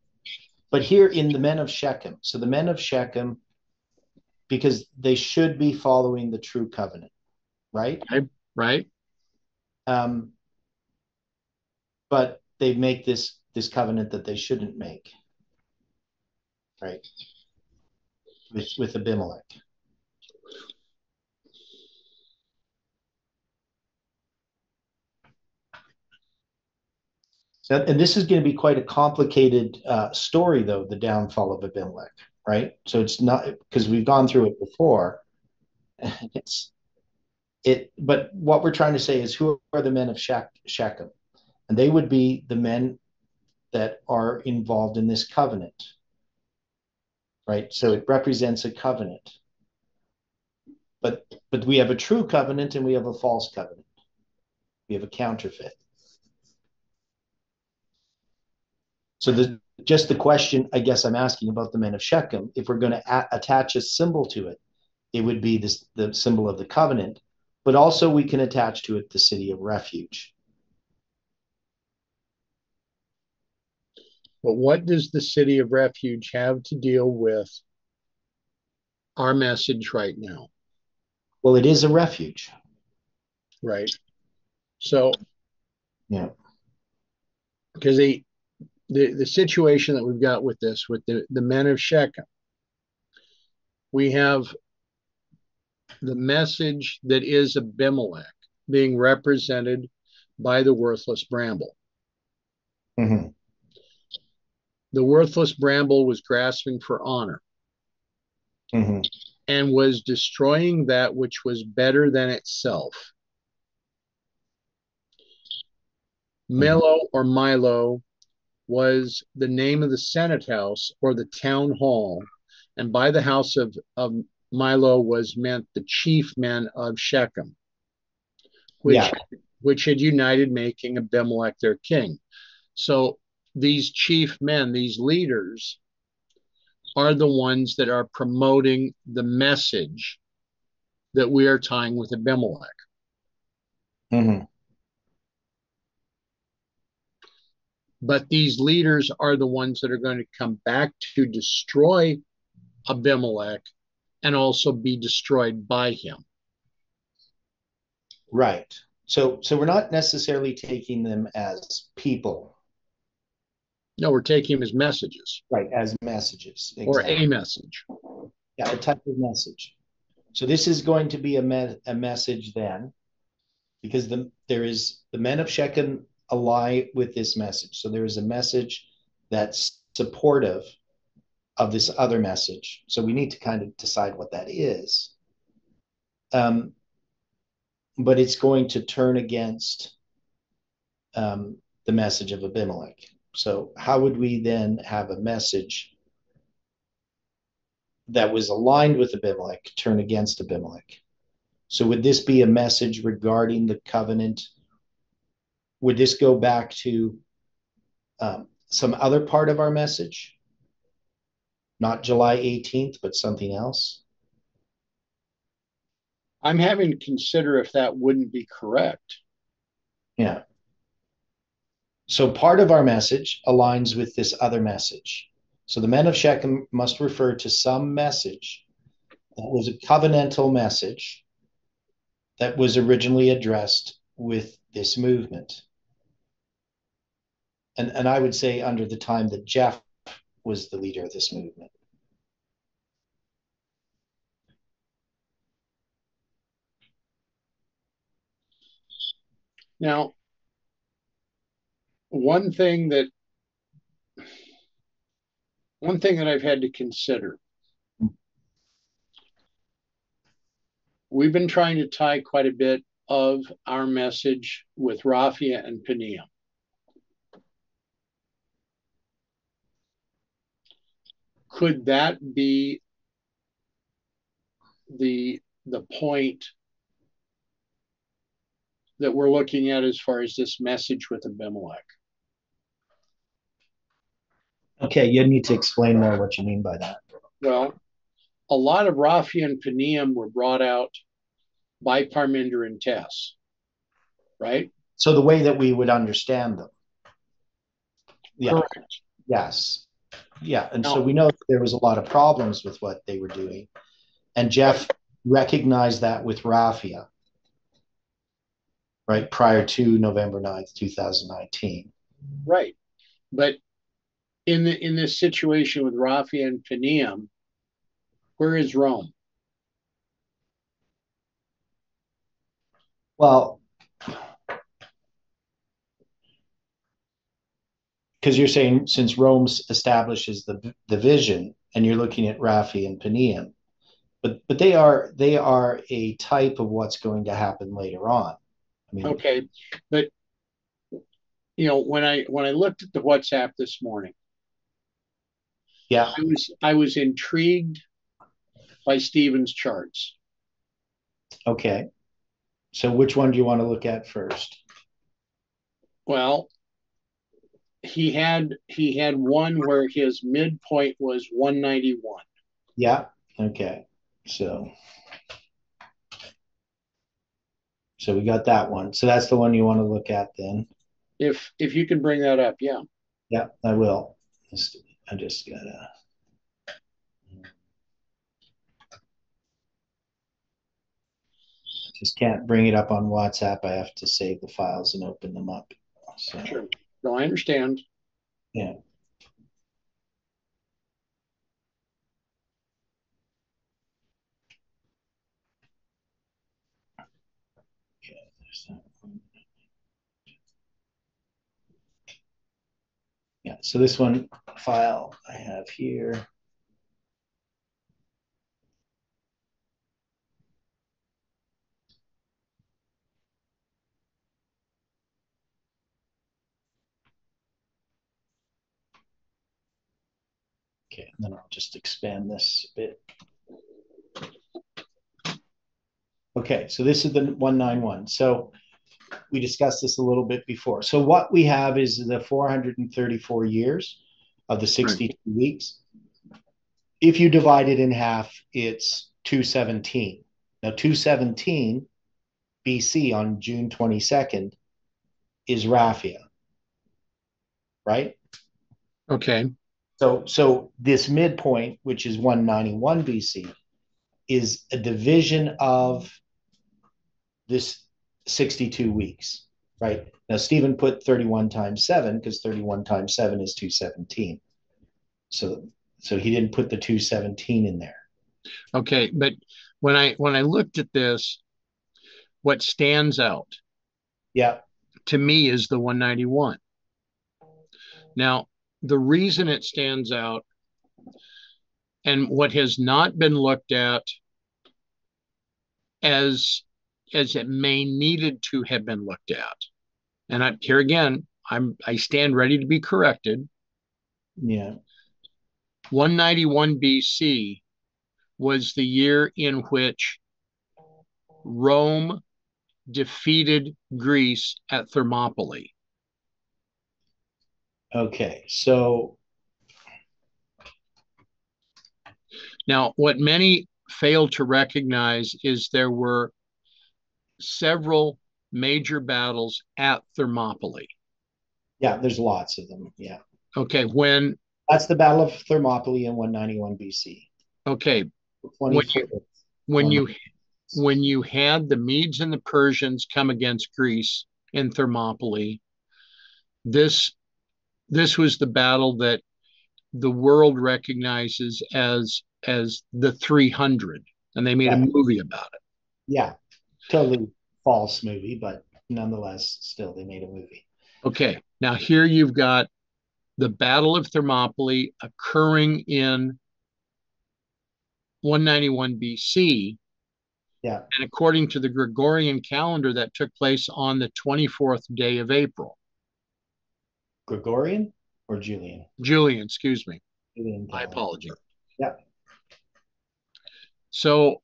But here in the men of Shechem, so the men of Shechem, because they should be following the true covenant, right?
Right.
Um, but they make this this covenant that they shouldn't make, right? With with Abimelech. And this is going to be quite a complicated uh, story, though, the downfall of Abimelech, right? So it's not because we've gone through it before. [laughs] It's it, but what we're trying to say is who are the men of Shechem? And they would be the men that are involved in this covenant, right? So it represents a covenant. But but we have a true covenant and we have a false covenant. We have a counterfeit. So the, just the question I guess I'm asking about the men of Shechem, if we're going to attach a symbol to it, it would be this, the symbol of the covenant, but also we can attach to it the city of refuge.
But what does the city of refuge have to deal with our message right now?
Well, it is a refuge.
Right. So,
yeah.
Because the the the situation that we've got with this with the the men of Shechem we have the message that is Abimelech being represented by the worthless bramble.
Mm-hmm.
The worthless bramble was grasping for honor
mm-hmm.
and was destroying that which was better than itself. Mm-hmm. Millo or Milo was the name of the Senate House or the town hall, and by the house of, of Millo was meant the chief men of Shechem, which yeah. which had united, making Abimelech their king. So these chief men, these leaders, are the ones that are promoting the message that we are tying with Abimelech.
Mm-hmm.
but these leaders are the ones that are going to come back to destroy Abimelech and also be destroyed by him.
Right. So so we're not necessarily taking them as people.
No, we're taking them as messages.
Right, as messages.
Exactly. Or a message.
Yeah, a type of message. So this is going to be a, me- a message then, because the, there is the men of Shechem ally with this message. So there is a message that's supportive of this other message. So we need to kind of decide what that is. Um, but it's going to turn against um, the message of Abimelech. So, how would we then have a message that was aligned with Abimelech turn against Abimelech? So, would this be a message regarding the covenant? Would this go back to um, some other part of our message? Not July 18th, but something else?
I'm having to consider if that wouldn't be correct.
Yeah. So part of our message aligns with this other message. So the men of Shechem must refer to some message that was a covenantal message that was originally addressed with this movement. And, and I would say under the time that Jeff was the leader of this movement.
Now, one thing that one thing that I've had to consider. We've been trying to tie quite a bit of our message with Raphia and Panium. Could that be the the point that we're looking at as far as this message with Abimelech?
Okay, you need to explain more what you mean by that.
Well, a lot of Raphia and Panium were brought out by Parminder and Tess, right?
So the way that we would understand them.
Yeah. Correct.
Yes. Yeah. And no. so we know there was a lot of problems with what they were doing. And Jeff recognized that with Raphia right prior to November 9th, 2019.
Right. But in the in this situation with Raphia and Panium, where is Rome?
Well, because you're saying since Rome establishes the the vision, and you're looking at Raphia and Panium, but but they are they are a type of what's going to happen later on
mean, okay, but you know when I when I looked at the WhatsApp this morning,
yeah,
I was I was intrigued by Stephen's charts.
Okay, so which one do you want to look at first?
Well, he had he had one where his midpoint was 191.
Yeah. Okay. So So we got that one. So that's the one you want to look at then.
If if you can bring that up, yeah.
Yeah, I will. Just, I just gotta. Just can't bring it up on WhatsApp. I have to save the files and open them up. So.
Sure. No, I understand.
Yeah. Yeah, so this one file I have here. Okay, and then I'll just expand this a bit. Okay, so this is the 191. So we discussed this a little bit before. So what we have is the 434 years of the 62 right. weeks. If you divide it in half, it's 217. Now 217 BC on June 22nd is Raphia. right?
Okay.
So, so this midpoint, which is 191 BC, is a division of this 62 weeks, right? Now, Stephen put 31 times 7 because 31 times 7 is 217. So, so he didn't put the 217 in there.
Okay, but when I when I looked at this, what stands out
Yeah.
to me is the 191. Now, the reason it stands out and what has not been looked at as as it may needed to have been looked at. And I here again, I'm I stand ready to be corrected.
Yeah.
191 BC was the year in which Rome defeated Greece at Thermopylae.
Okay. So,
Now, what many fail to recognize is there were several major battles at Thermopylae.
yeah, there's lots of them. Yeah.
Okay, when
That's the Battle of Thermopylae in 191 BC.
okay,
25th.
when you when you had the Medes and the Persians come against Greece in Thermopylae, this this was the battle that the world recognizes as as the 300 and they made a movie about it.
Yeah. Totally false movie, but nonetheless, still they made a movie.
Okay, now here you've got the Battle of Thermopylae occurring in 191 BC.
Yeah.
And according to the Gregorian calendar, that took place on the 24th day of April.
Gregorian or Julian?
Julian, excuse me.
Julian
My
calendar.
apology.
Yeah.
So,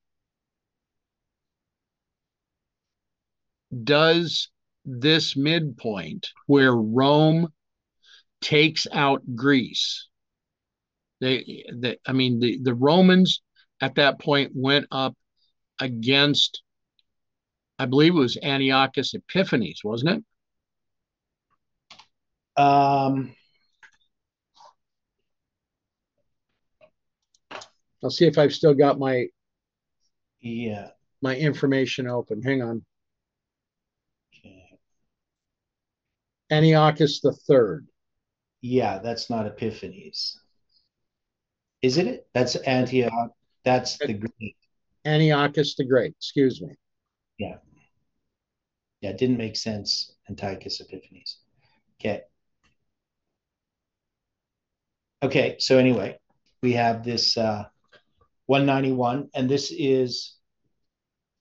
does this midpoint where Rome takes out Greece, they, they I mean, the, the Romans at that point went up against, I believe it was Antiochus Epiphanes, wasn't it?
Um,
I'll see if I've still got my
yeah.
my information open. Hang on. Antiochus the third.
Yeah, that's not Epiphanes. Is it? That's Antioch. That's the Greek.
Antiochus the Great, excuse me.
Yeah, it didn't make sense. Antiochus Epiphanes. Okay. Okay, so anyway, we have this uh, 191, and this is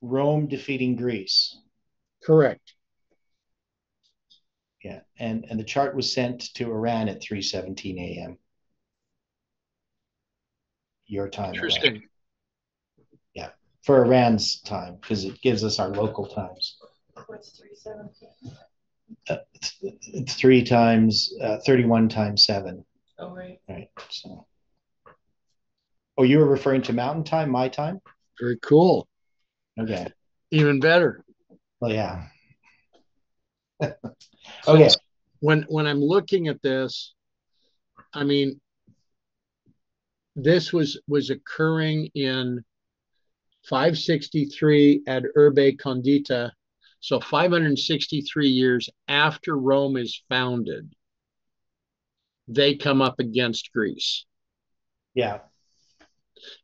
Rome defeating Greece.
Correct.
Yeah, and and the chart was sent to Iran at 3:17 a.m. Your time. Iran.
Yeah,
For Iran's time, because it gives us our local times.
What's three seventeen?
It's three times, uh, 31 times seven,
Oh, right.
right? So. Oh, you were referring to mountain time, my time?
Very cool.
Okay.
Even better.
Well, yeah. [laughs]
So
Okay.
When when I'm looking at this, I mean, this was was occurring in 563 at Urbe Condita, so 563 years after Rome is founded. They come up against Greece
Yeah.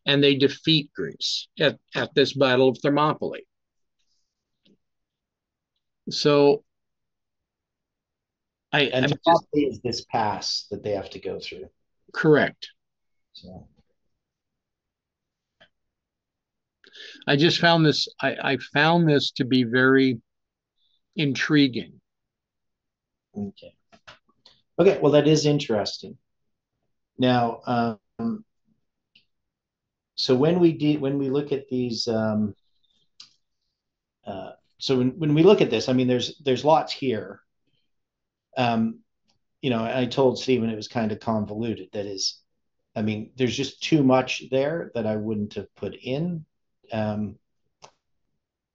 and they defeat Greece at, at this Battle of Thermopylae. So I,
And
I'm just-
is this pass that they have to go through.
correct.
So,
I just found this I, I found this to be very intriguing.
okay. Okay, well, that is interesting. Now, um, so when we de- when we look at these, um, uh, so when, when we look at this, I mean, there's there's lots here. Um, you know, I told Stephen it was kind of convoluted. That is, I mean, there's just too much there that I wouldn't have put in, um,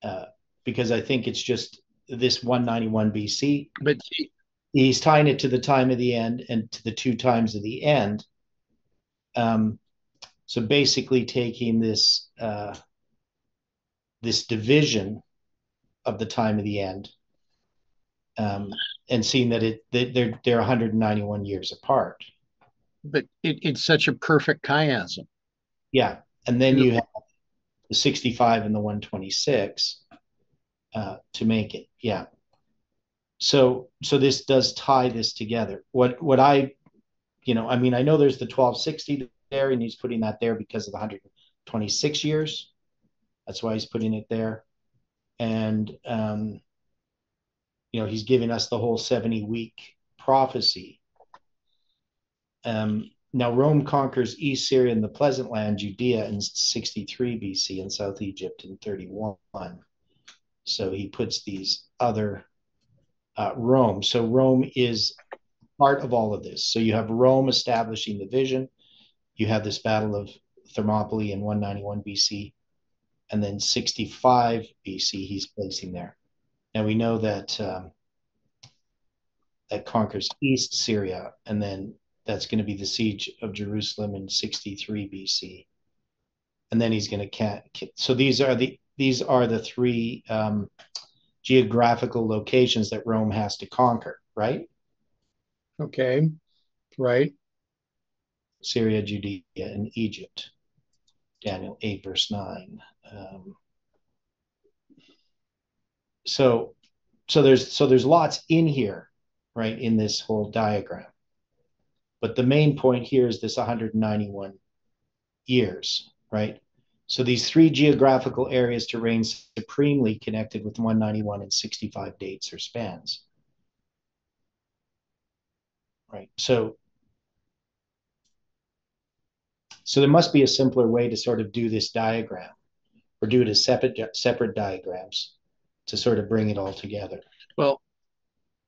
uh, because I think it's just this 191 BC.
But see,
he's tying it to the time of the end and to the two times of the end. Um, so basically, taking this uh, this division of the time of the end, um, and seeing that it that they're they're 191 years apart.
But it, it's such a perfect chiasm.
Yeah, and then you have the 65 and the 126 uh, to make it. Yeah. So so this does tie this together. What what I, you know, I mean, I know there's the 1260 there, and he's putting that there because of the 126 years. That's why he's putting it there, and um, you know, he's giving us the whole 70 week prophecy. Um, now Rome conquers East Syria and the Pleasant Land, Judea in 63 BC, and South Egypt in 31. So he puts these other uh, Rome. So Rome is part of all of this. So you have Rome establishing the vision. You have this battle of Thermopylae in 191 BC, and then 65 BC he's placing there. Now we know that um, that conquers East Syria, and then that's going to be the siege of Jerusalem in 63 BC, and then he's going to so these are the these are the three um, geographical locations that Rome has to conquer, right?
Okay, right.
Syria, Judea, and Egypt. Daniel 8, verse 9. Um, so so there's so there's lots in here, right, in this whole diagram. But the main point here is this 191 years, right? So these three geographical areas to reign supremely connected with 191 and 65 dates or spans. Right. So so there must be a simpler way to sort of do this diagram or do it as separate separate diagrams to sort of bring it all together.
Well,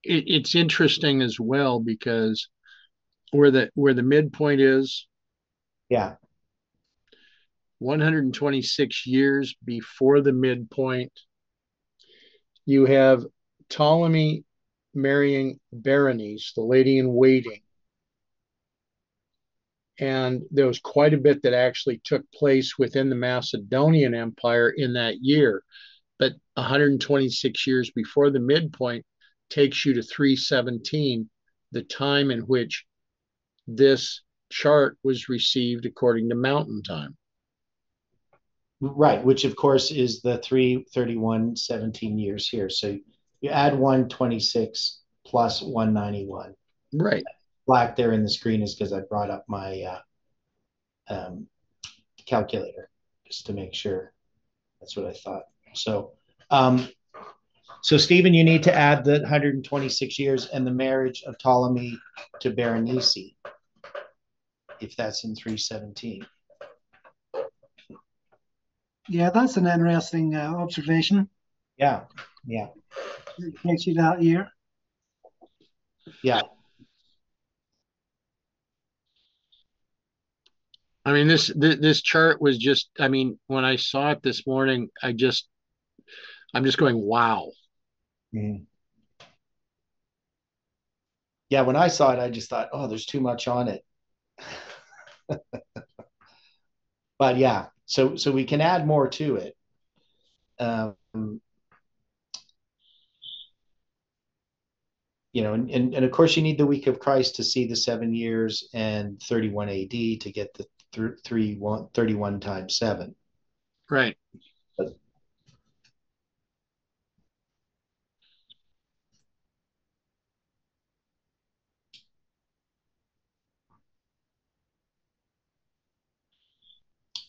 it, it's interesting as well because where the where the midpoint is,
yeah,
126 years before the midpoint, you have Ptolemy marrying Berenice, the lady in waiting. And there was quite a bit that actually took place within the Macedonian Empire in that year. But 126 years before the midpoint takes you to 317, the time in which this chart was received according to mountain time.
Right, which of course is the 331 17 years here. So you add 126 plus 191.
Right.
Black there in the screen is because I brought up my uh, um, calculator just to make sure. That's what I thought. So, um, so Stephen, you need to add the 126 years and the marriage of Ptolemy to Berenice, if that's in 317.
Yeah, that's an interesting uh, observation.
Yeah, yeah.
It takes you that year.
Yeah.
I mean, this, this this chart was just. I mean, when I saw it this morning, I just, I'm just going, wow.
Mm. Yeah, when I saw it, I just thought, oh, there's too much on it. [laughs] but yeah, so so we can add more to it. Um, you know, and, and, and of course you need the week of Christ to see the seven years and 31 AD to get the th- three, one, 31 times seven.
Right.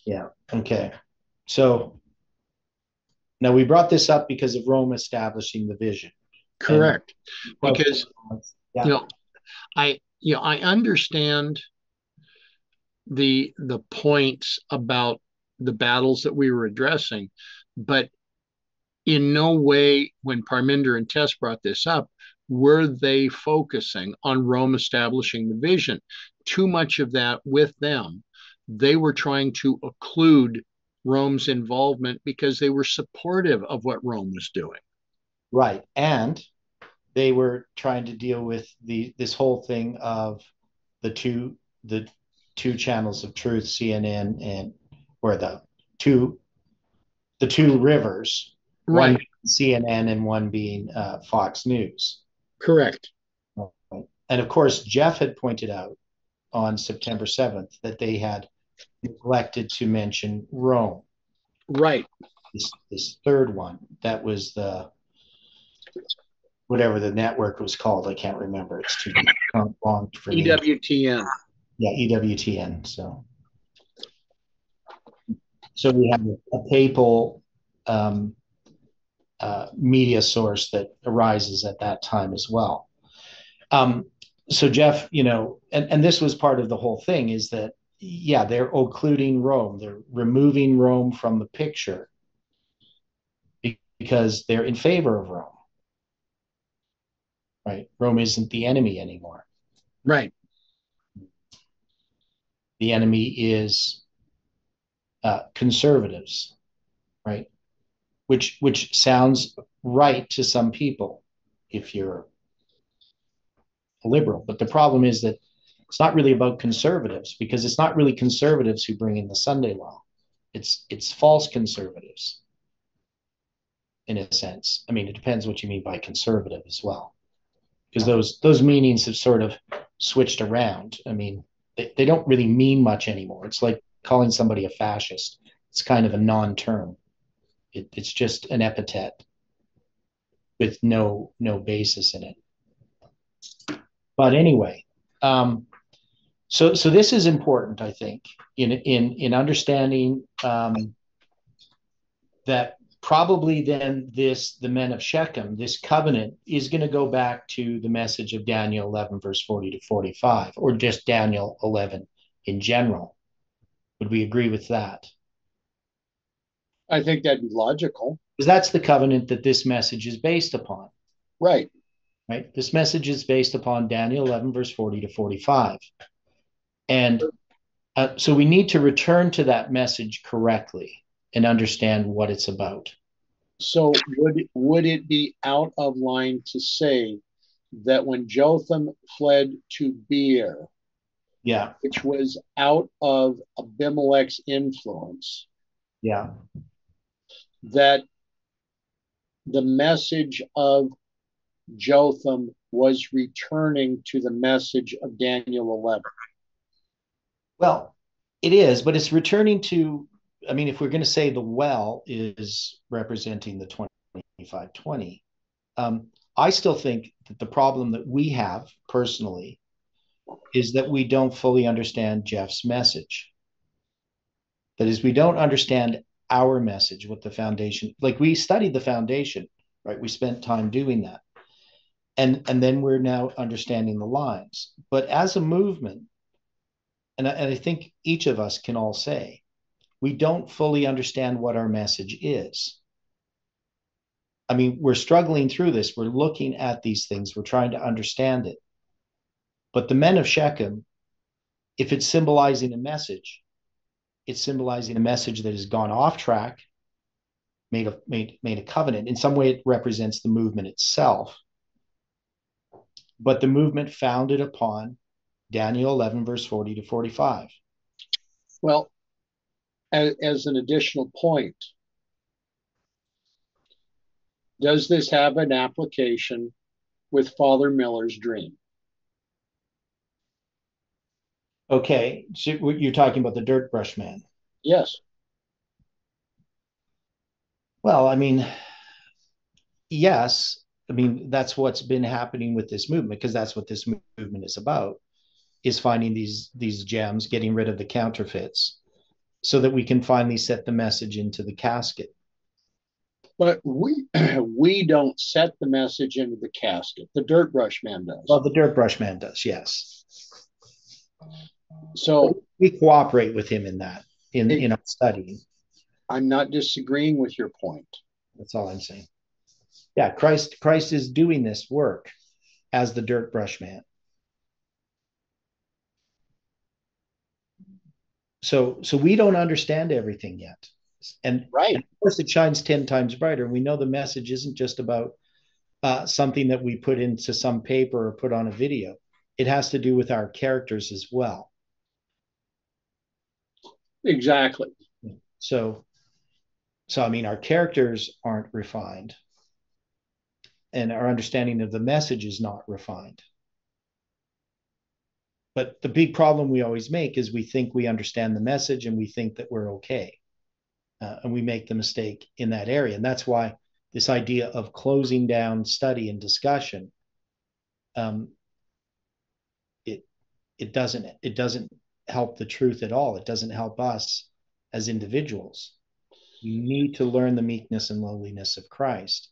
Yeah. Okay. So now we brought this up because of Rome establishing the vision.
Correct. And, because
yeah.
you know, I you know, I understand the the points about the battles that we were addressing, but in no way when Parminder and Tess brought this up were they focusing on Rome establishing the vision. Too much of that with them they were trying to occlude Rome's involvement because they were supportive of what Rome was doing.
Right. And they were trying to deal with the this whole thing of the two the two channels of truth, CNN and or the two the two rivers,
Right.
one CNN and one being uh, Fox News.
Correct.
And of course, Jeff had pointed out on September 7th that they had neglected to mention Rome,
Right.
this, this third one. That was the whatever the network was called. I can't remember. It's too long for me.
EWTN.
Yeah, EWTN. So, so we have a papal um, uh, media source that arises at that time as well. Um, so Jeff, you know, and, and this was part of the whole thing is that yeah, they're occluding Rome. They're removing Rome from the picture because they're in favor of Rome. Right? Rome isn't the enemy anymore.
Right.
the enemy is uh, conservatives, right? Which which sounds right to some people if you're a liberal, but the problem is that it's not really about conservatives because it's not really conservatives who bring in the Sunday law. It's it's false conservatives in a sense. I mean, it depends what you mean by conservative as well, because those those meanings have sort of switched around. I mean, they, they don't really mean much anymore. It's like calling somebody a fascist. It's kind of a non-term. It, it's just an epithet with no no basis in it. But anyway, um, so so this is important, I think, in in in understanding um, that probably then this the men of Shechem, this covenant is going to go back to the message of Daniel 11 verse 40 to 45 or just Daniel 11 in general. Would we agree with that?
I think that'd be logical.
Because that's the covenant that this message is based upon,
Right.
right? This message is based upon Daniel 11 verse 40 to 45. And uh, so we need to return to that message correctly and understand what it's about.
So would would it be out of line to say that when Jotham fled to Beer,
Yeah,
which was out of Abimelech's influence,
yeah.
that the message of Jotham was returning to the message of Daniel 11.
Well, it is, but it's returning to, I mean, if we're going to say the well is representing the 2520, um, I still think that the problem that we have personally is that we don't fully understand Jeff's message. That is, we don't understand our message, what the foundation, like we studied the foundation, right? We spent time doing that. And, and then we're now understanding the lines. But as a movement, and I, and I think each of us can all say, we don't fully understand what our message is. I mean, we're struggling through this. We're looking at these things. We're trying to understand it. But the men of Shechem, if it's symbolizing a message, it's symbolizing a message that has gone off track, made a made made a covenant. In some way, it represents the movement itself. But the movement founded upon Daniel 11, verse 40 to 45.
Well, as, as an additional point, does this have an application with Father Miller's dream?
Okay, so you're talking about the dirt brush man.
Yes.
Well, I mean, yes. I mean, that's what's been happening with this movement because that's what this movement is about is finding these these gems, getting rid of the counterfeits so that we can finally set the message into the casket.
But we [clears throat] we don't set the message into the casket. The dirt brush man does.
Well, the dirt brush man does, yes.
So
we cooperate with him in that, in in our studying.
I'm not disagreeing with your point.
That's all I'm saying. Yeah, Christ Christ is doing this work as the dirt brush man. So so we don't understand everything yet. And
Right.
of course it shines 10 times brighter. We know the message isn't just about uh, something that we put into some paper or put on a video. It has to do with our characters as well.
Exactly.
So, so I mean, our characters aren't refined, and our understanding of the message is not refined. But the big problem we always make is we think we understand the message and we think that we're okay. Uh, and we make the mistake in that area. And that's why this idea of closing down study and discussion, um, it it doesn't it doesn't help the truth at all. It doesn't help us as individuals. You need to learn the meekness and lowliness of Christ.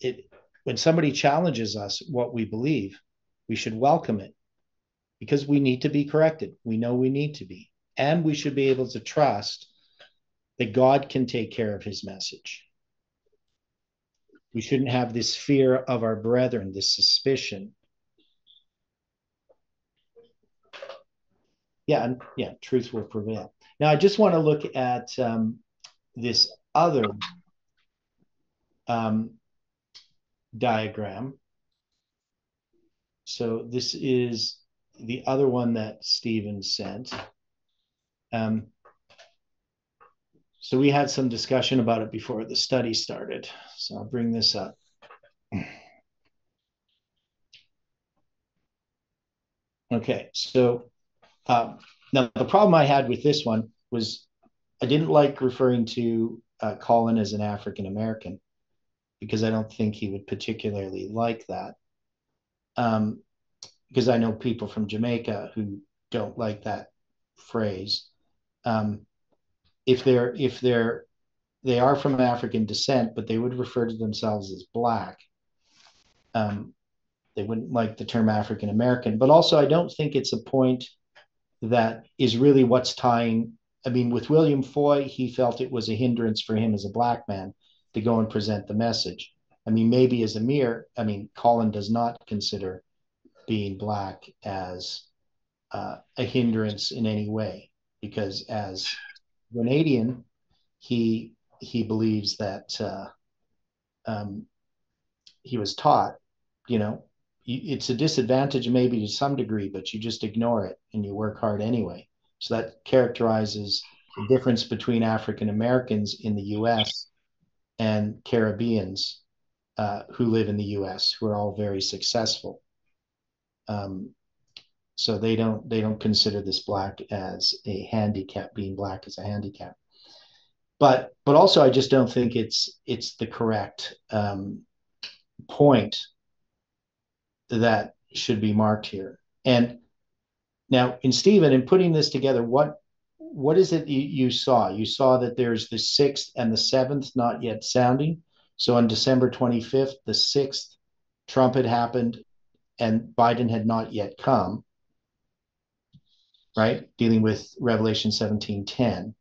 It when somebody challenges us what we believe, we should welcome it because we need to be corrected. We know we need to be. And we should be able to trust that God can take care of his message. We shouldn't have this fear of our brethren, this suspicion. Yeah, and yeah, truth will prevail. Now, I just want to look at um, this other um, diagram. So this is the other one that Stephen sent. Um, so we had some discussion about it before the study started. So I'll bring this up. Okay, so um, now the problem I had with this one was I didn't like referring to uh, Colin as an African American because I don't think he would particularly like that um, because I know people from Jamaica who don't like that phrase. Um, if they're if they're they are from African descent, but they would refer to themselves as black. Um, they wouldn't like the term African American, but also I don't think it's a point that is really what's tying. I mean, with William Foy, he felt it was a hindrance for him as a black man to go and present the message. I mean, maybe as Amir, I mean, Colin does not consider being black as uh, a hindrance in any way, because as Grenadian, he he believes that uh, um, he was taught, you know, it's a disadvantage maybe to some degree, but you just ignore it and you work hard anyway. So that characterizes the difference between African Americans in the U.S. and Caribbeans uh, who live in the U.S. who are all very successful. Um, so they don't they don't consider this black as a handicap. Being black as a handicap, but but also I just don't think it's it's the correct um, point that should be marked here. And now in Stephen, in putting this together, what what is it you, you saw? You saw that there's the sixth and the seventh not yet sounding. So on December 25th, the sixth Trump had happened and Biden had not yet come, right? Dealing with Revelation 17:10.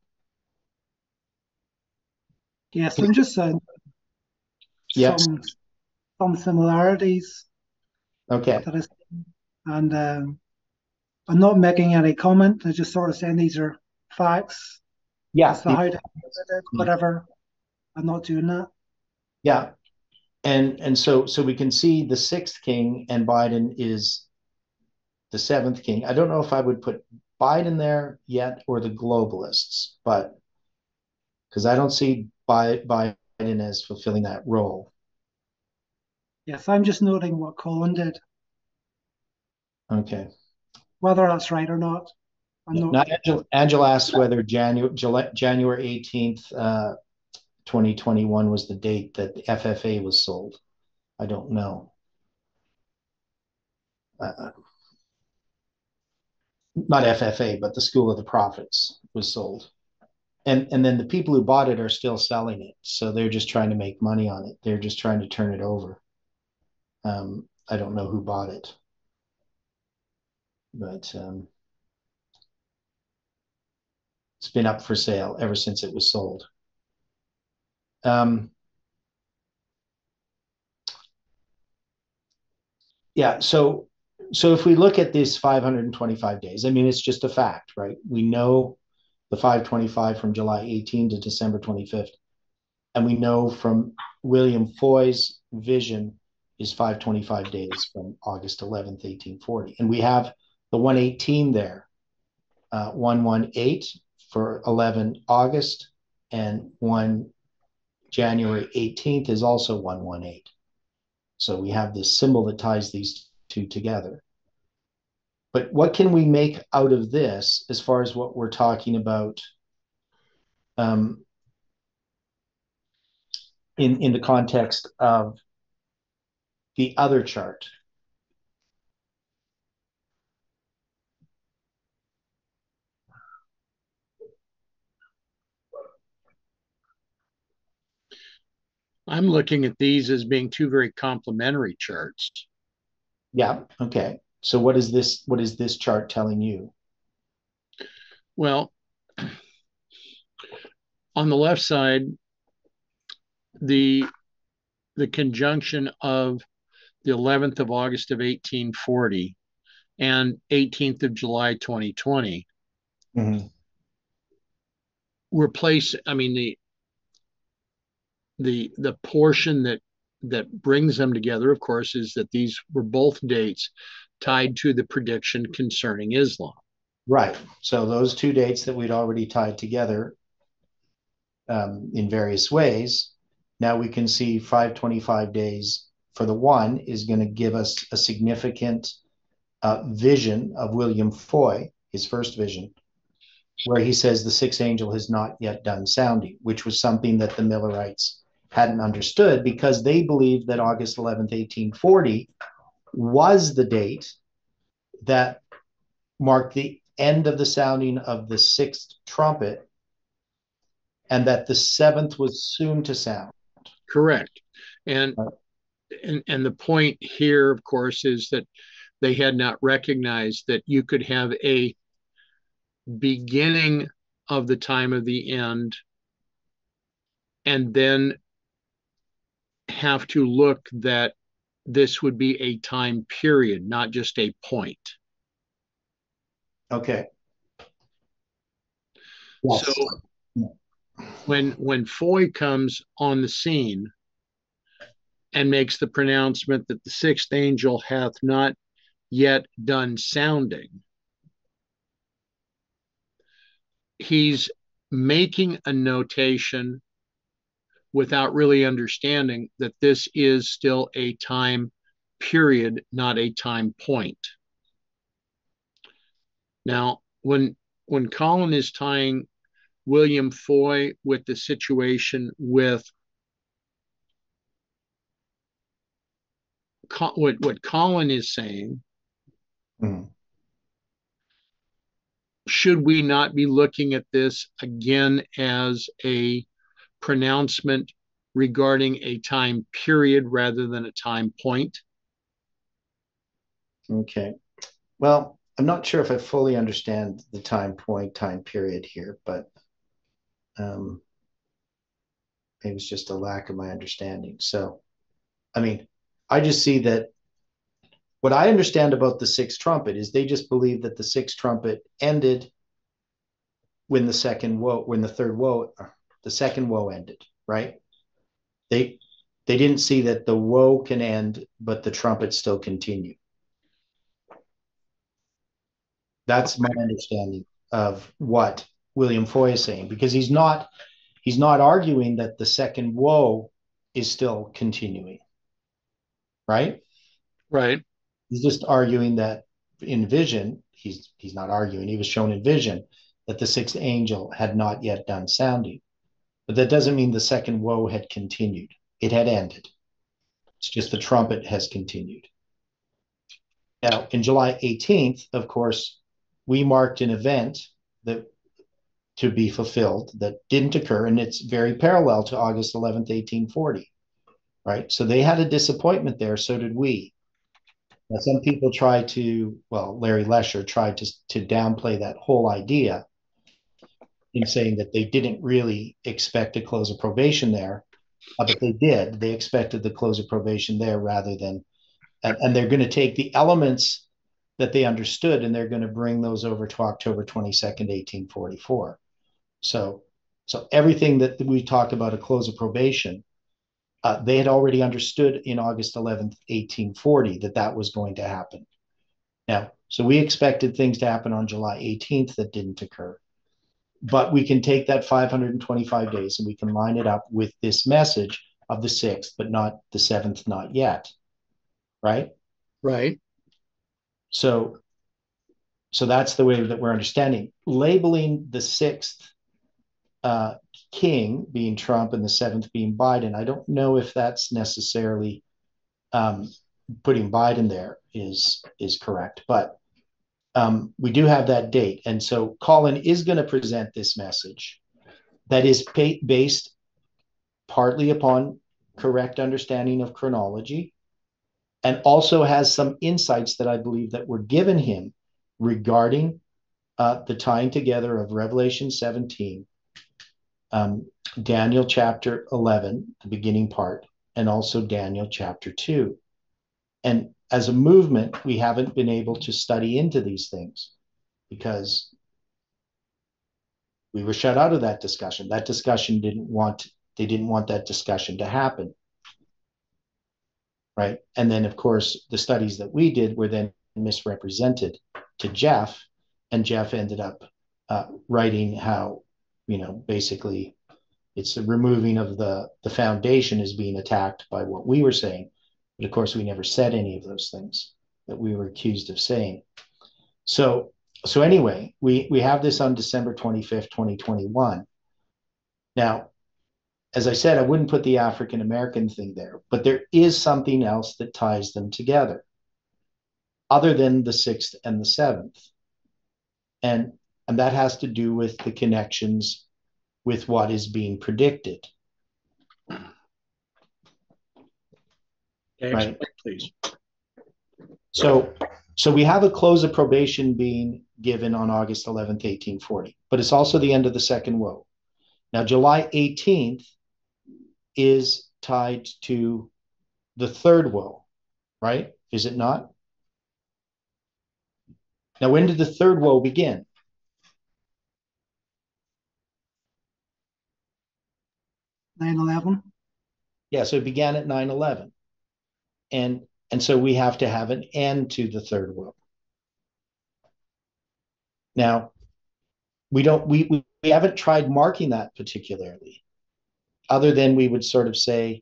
Yes, I'm just saying
Yes.
some some similarities
Okay.
and um, I'm not making any comment. I'm just sort of saying these are facts.
Yeah.
As to how to whatever. I'm not doing that.
Yeah. And and so so we can see the sixth king and Biden is the seventh king. I don't know if I would put Biden there yet or the globalists, but because I don't see Bi- Biden as fulfilling that role.
Yes, I'm just noting what Colin did.
Okay.
Whether that's right or not, I'm
Now,
not.
Angela, Angela asked whether January January eighteenth, uh, twenty twenty one was the date that the FFA was sold. I don't know. Uh, not FFA, but the School of the Prophets was sold, and and then the people who bought it are still selling it, so they're just trying to make money on it. They're just trying to turn it over. Um, I don't know who bought it, but um, it's been up for sale ever since it was sold. Um, yeah, so so if we look at this 525 days, I mean, it's just a fact, right? We know the 525 from July 18 to December 25th. And we know from William Foy's vision is 525 days from August 11th, 1840. And we have the 118 there, uh, 118 for 11 August, and 1 January 18th is also 118. So we have this symbol that ties these two together. But what can we make out of this as far as what we're talking about um, in, in the context of the other chart?
I'm looking at these as being two very complementary charts.
Yeah. Okay. So what is this? What is this chart telling you?
Well, on the left side, the the conjunction of the 11th of August of 1840 and 18th of July 2020
mm-hmm.
replace I mean the the the portion that that brings them together of course is that these were both dates tied to the prediction concerning Islam.
Right. So those two dates that we'd already tied together um, in various ways, now we can see 525 days for the one is going to give us a significant uh, vision of William Foy, his first vision, where he says the sixth angel has not yet done sounding, which was something that the Millerites hadn't understood because they believed that August 11th, 1840 was the date that marked the end of the sounding of the sixth trumpet and that the seventh was soon to sound.
Correct. And and, and the point here, of course, is that they had not recognized that you could have a beginning of the time of the end and then have to look that this would be a time period, not just a point.
Okay.
Yes. So when when Foy comes on the scene and makes the pronouncement that the sixth angel hath not yet done sounding, he's making a notation without really understanding that this is still a time period, not a time point. Now, when when Colin is tying William Foy with the situation with what what Colin is saying,
mm.
should we not be looking at this again as a pronouncement regarding a time period rather than a time point?
Okay. Well, I'm not sure if I fully understand the time point, time period here, but um, maybe it's just a lack of my understanding. So, I mean, I just see that what I understand about the sixth trumpet is they just believe that the sixth trumpet ended when the second woe, when the third woe, the second woe ended, right? They they didn't see that the woe can end, but the trumpet still continue. That's my understanding of what William Foy is saying, because he's not he's not arguing that the second woe is still continuing. Right?
Right.
He's just arguing that in vision, he's he's not arguing, he was shown in vision that the sixth angel had not yet done sounding. But that doesn't mean the second woe had continued. It had ended. It's just the trumpet has continued. Now, in July 18th, of course, we marked an event that to be fulfilled that didn't occur, and it's very parallel to August 11th, 1840. Right? So they had a disappointment there, so did we. Now, some people try to, well, Larry Lesher tried to, to downplay that whole idea in saying that they didn't really expect to close of probation there, uh, but they did. They expected the close of probation there rather than, and, and they're going to take the elements that they understood and they're going to bring those over to October 22nd, 1844. So So everything that we talked about a close of probation, uh, they had already understood in August 11th, 1840, that that was going to happen. Now, so we expected things to happen on July 18th that didn't occur. But we can take that 525 days and we can line it up with this message of the 6th, but not the 7th, not yet. Right?
Right.
So so that's the way that we're understanding. Labeling the 6th uh, king being Trump and the seventh being Biden. I don't know if that's necessarily um, putting Biden there is is correct, but um, we do have that date, and so Colin is going to present this message that is pa- based partly upon correct understanding of chronology, and also has some insights that I believe that were given him regarding uh, the tying together of Revelation 17 um, Daniel chapter 11, the beginning part, and also Daniel chapter 2. And as a movement, we haven't been able to study into these things because we were shut out of that discussion. That discussion didn't want, they didn't want that discussion to happen. Right. And then, of course, the studies that we did were then misrepresented to Jeff, and Jeff ended up uh, writing how you know, basically it's the removing of the the foundation is being attacked by what we were saying. But of course, we never said any of those things that we were accused of saying. So so anyway, we we have this on December 25th, 2021. Now, as I said, I wouldn't put the African American thing there, but there is something else that ties them together, other than the sixth and the seventh. And and that has to do with the connections with what is being predicted.
Okay,
Right.
please.
So, so we have a close of probation being given on August 11th, 1840, but it's also the end of the second woe. Now, July 18th is tied to the third woe, right? Is it not? Now, when did the third woe begin?
9/11.
Yeah, so it began at 9/11. And and so we have to have an end to the third woe. Now, we don't we, we we haven't tried marking that particularly, other than we would sort of say,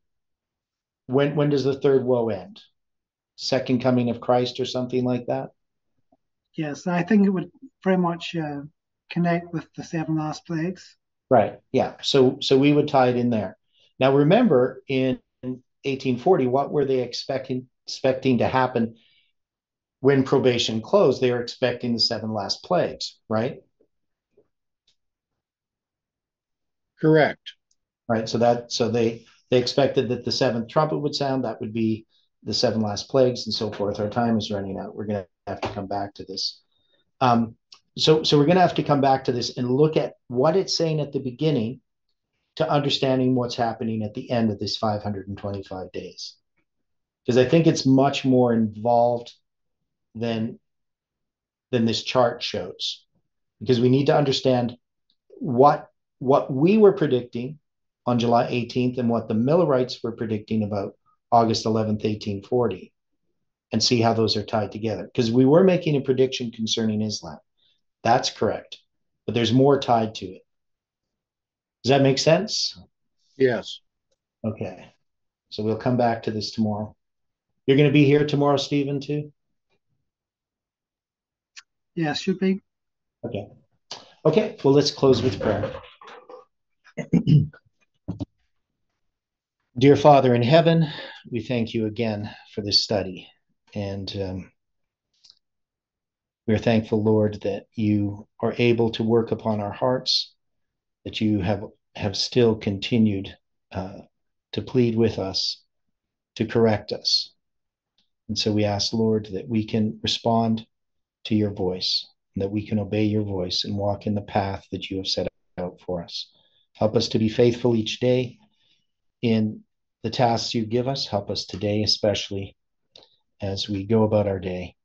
when when does the third woe end? Second coming of Christ or something like that?
Yes, I think it would very much uh, connect with the seven last plagues.
Right. Yeah. So so we would tie it in there. Now remember in 1840, what were they expecting expecting to happen when probation closed? They were expecting the seven last plagues, right?
Correct.
Right. So that so they they expected that the seventh trumpet would sound. That would be the seven last plagues and so forth. Our time is running out. We're going to have to come back to this. Um, so, so we're going to have to come back to this and look at what it's saying at the beginning to understanding what's happening at the end of this 525 days. Because I think it's much more involved than, than this chart shows. Because we need to understand what, what we were predicting on July 18th and what the Millerites were predicting about August 11th, 1840, and see how those are tied together. Because we were making a prediction concerning Islam. That's correct. But there's more tied to it. Does that make sense?
Yes.
Okay. So we'll come back to this tomorrow. You're going to be here tomorrow, Stephen, too?
Yes, should be.
Okay. Okay. Well, let's close with prayer. [clears throat] Dear Father in heaven, we thank you again for this study. And um, we are thankful, Lord, that you are able to work upon our hearts, that you have, have still continued uh, to plead with us, to correct us. And so we ask, Lord, that we can respond to your voice, and that we can obey your voice and walk in the path that you have set out for us. Help us to be faithful each day in the tasks you give us. Help us today, especially as we go about our day.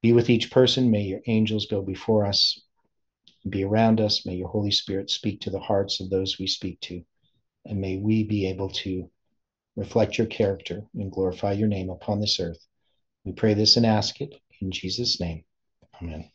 Be with each person. May your angels go before us be around us. May your Holy Spirit speak to the hearts of those we speak to. And may we be able to reflect your character and glorify your name upon this earth. We pray this and ask it in Jesus' name. Amen.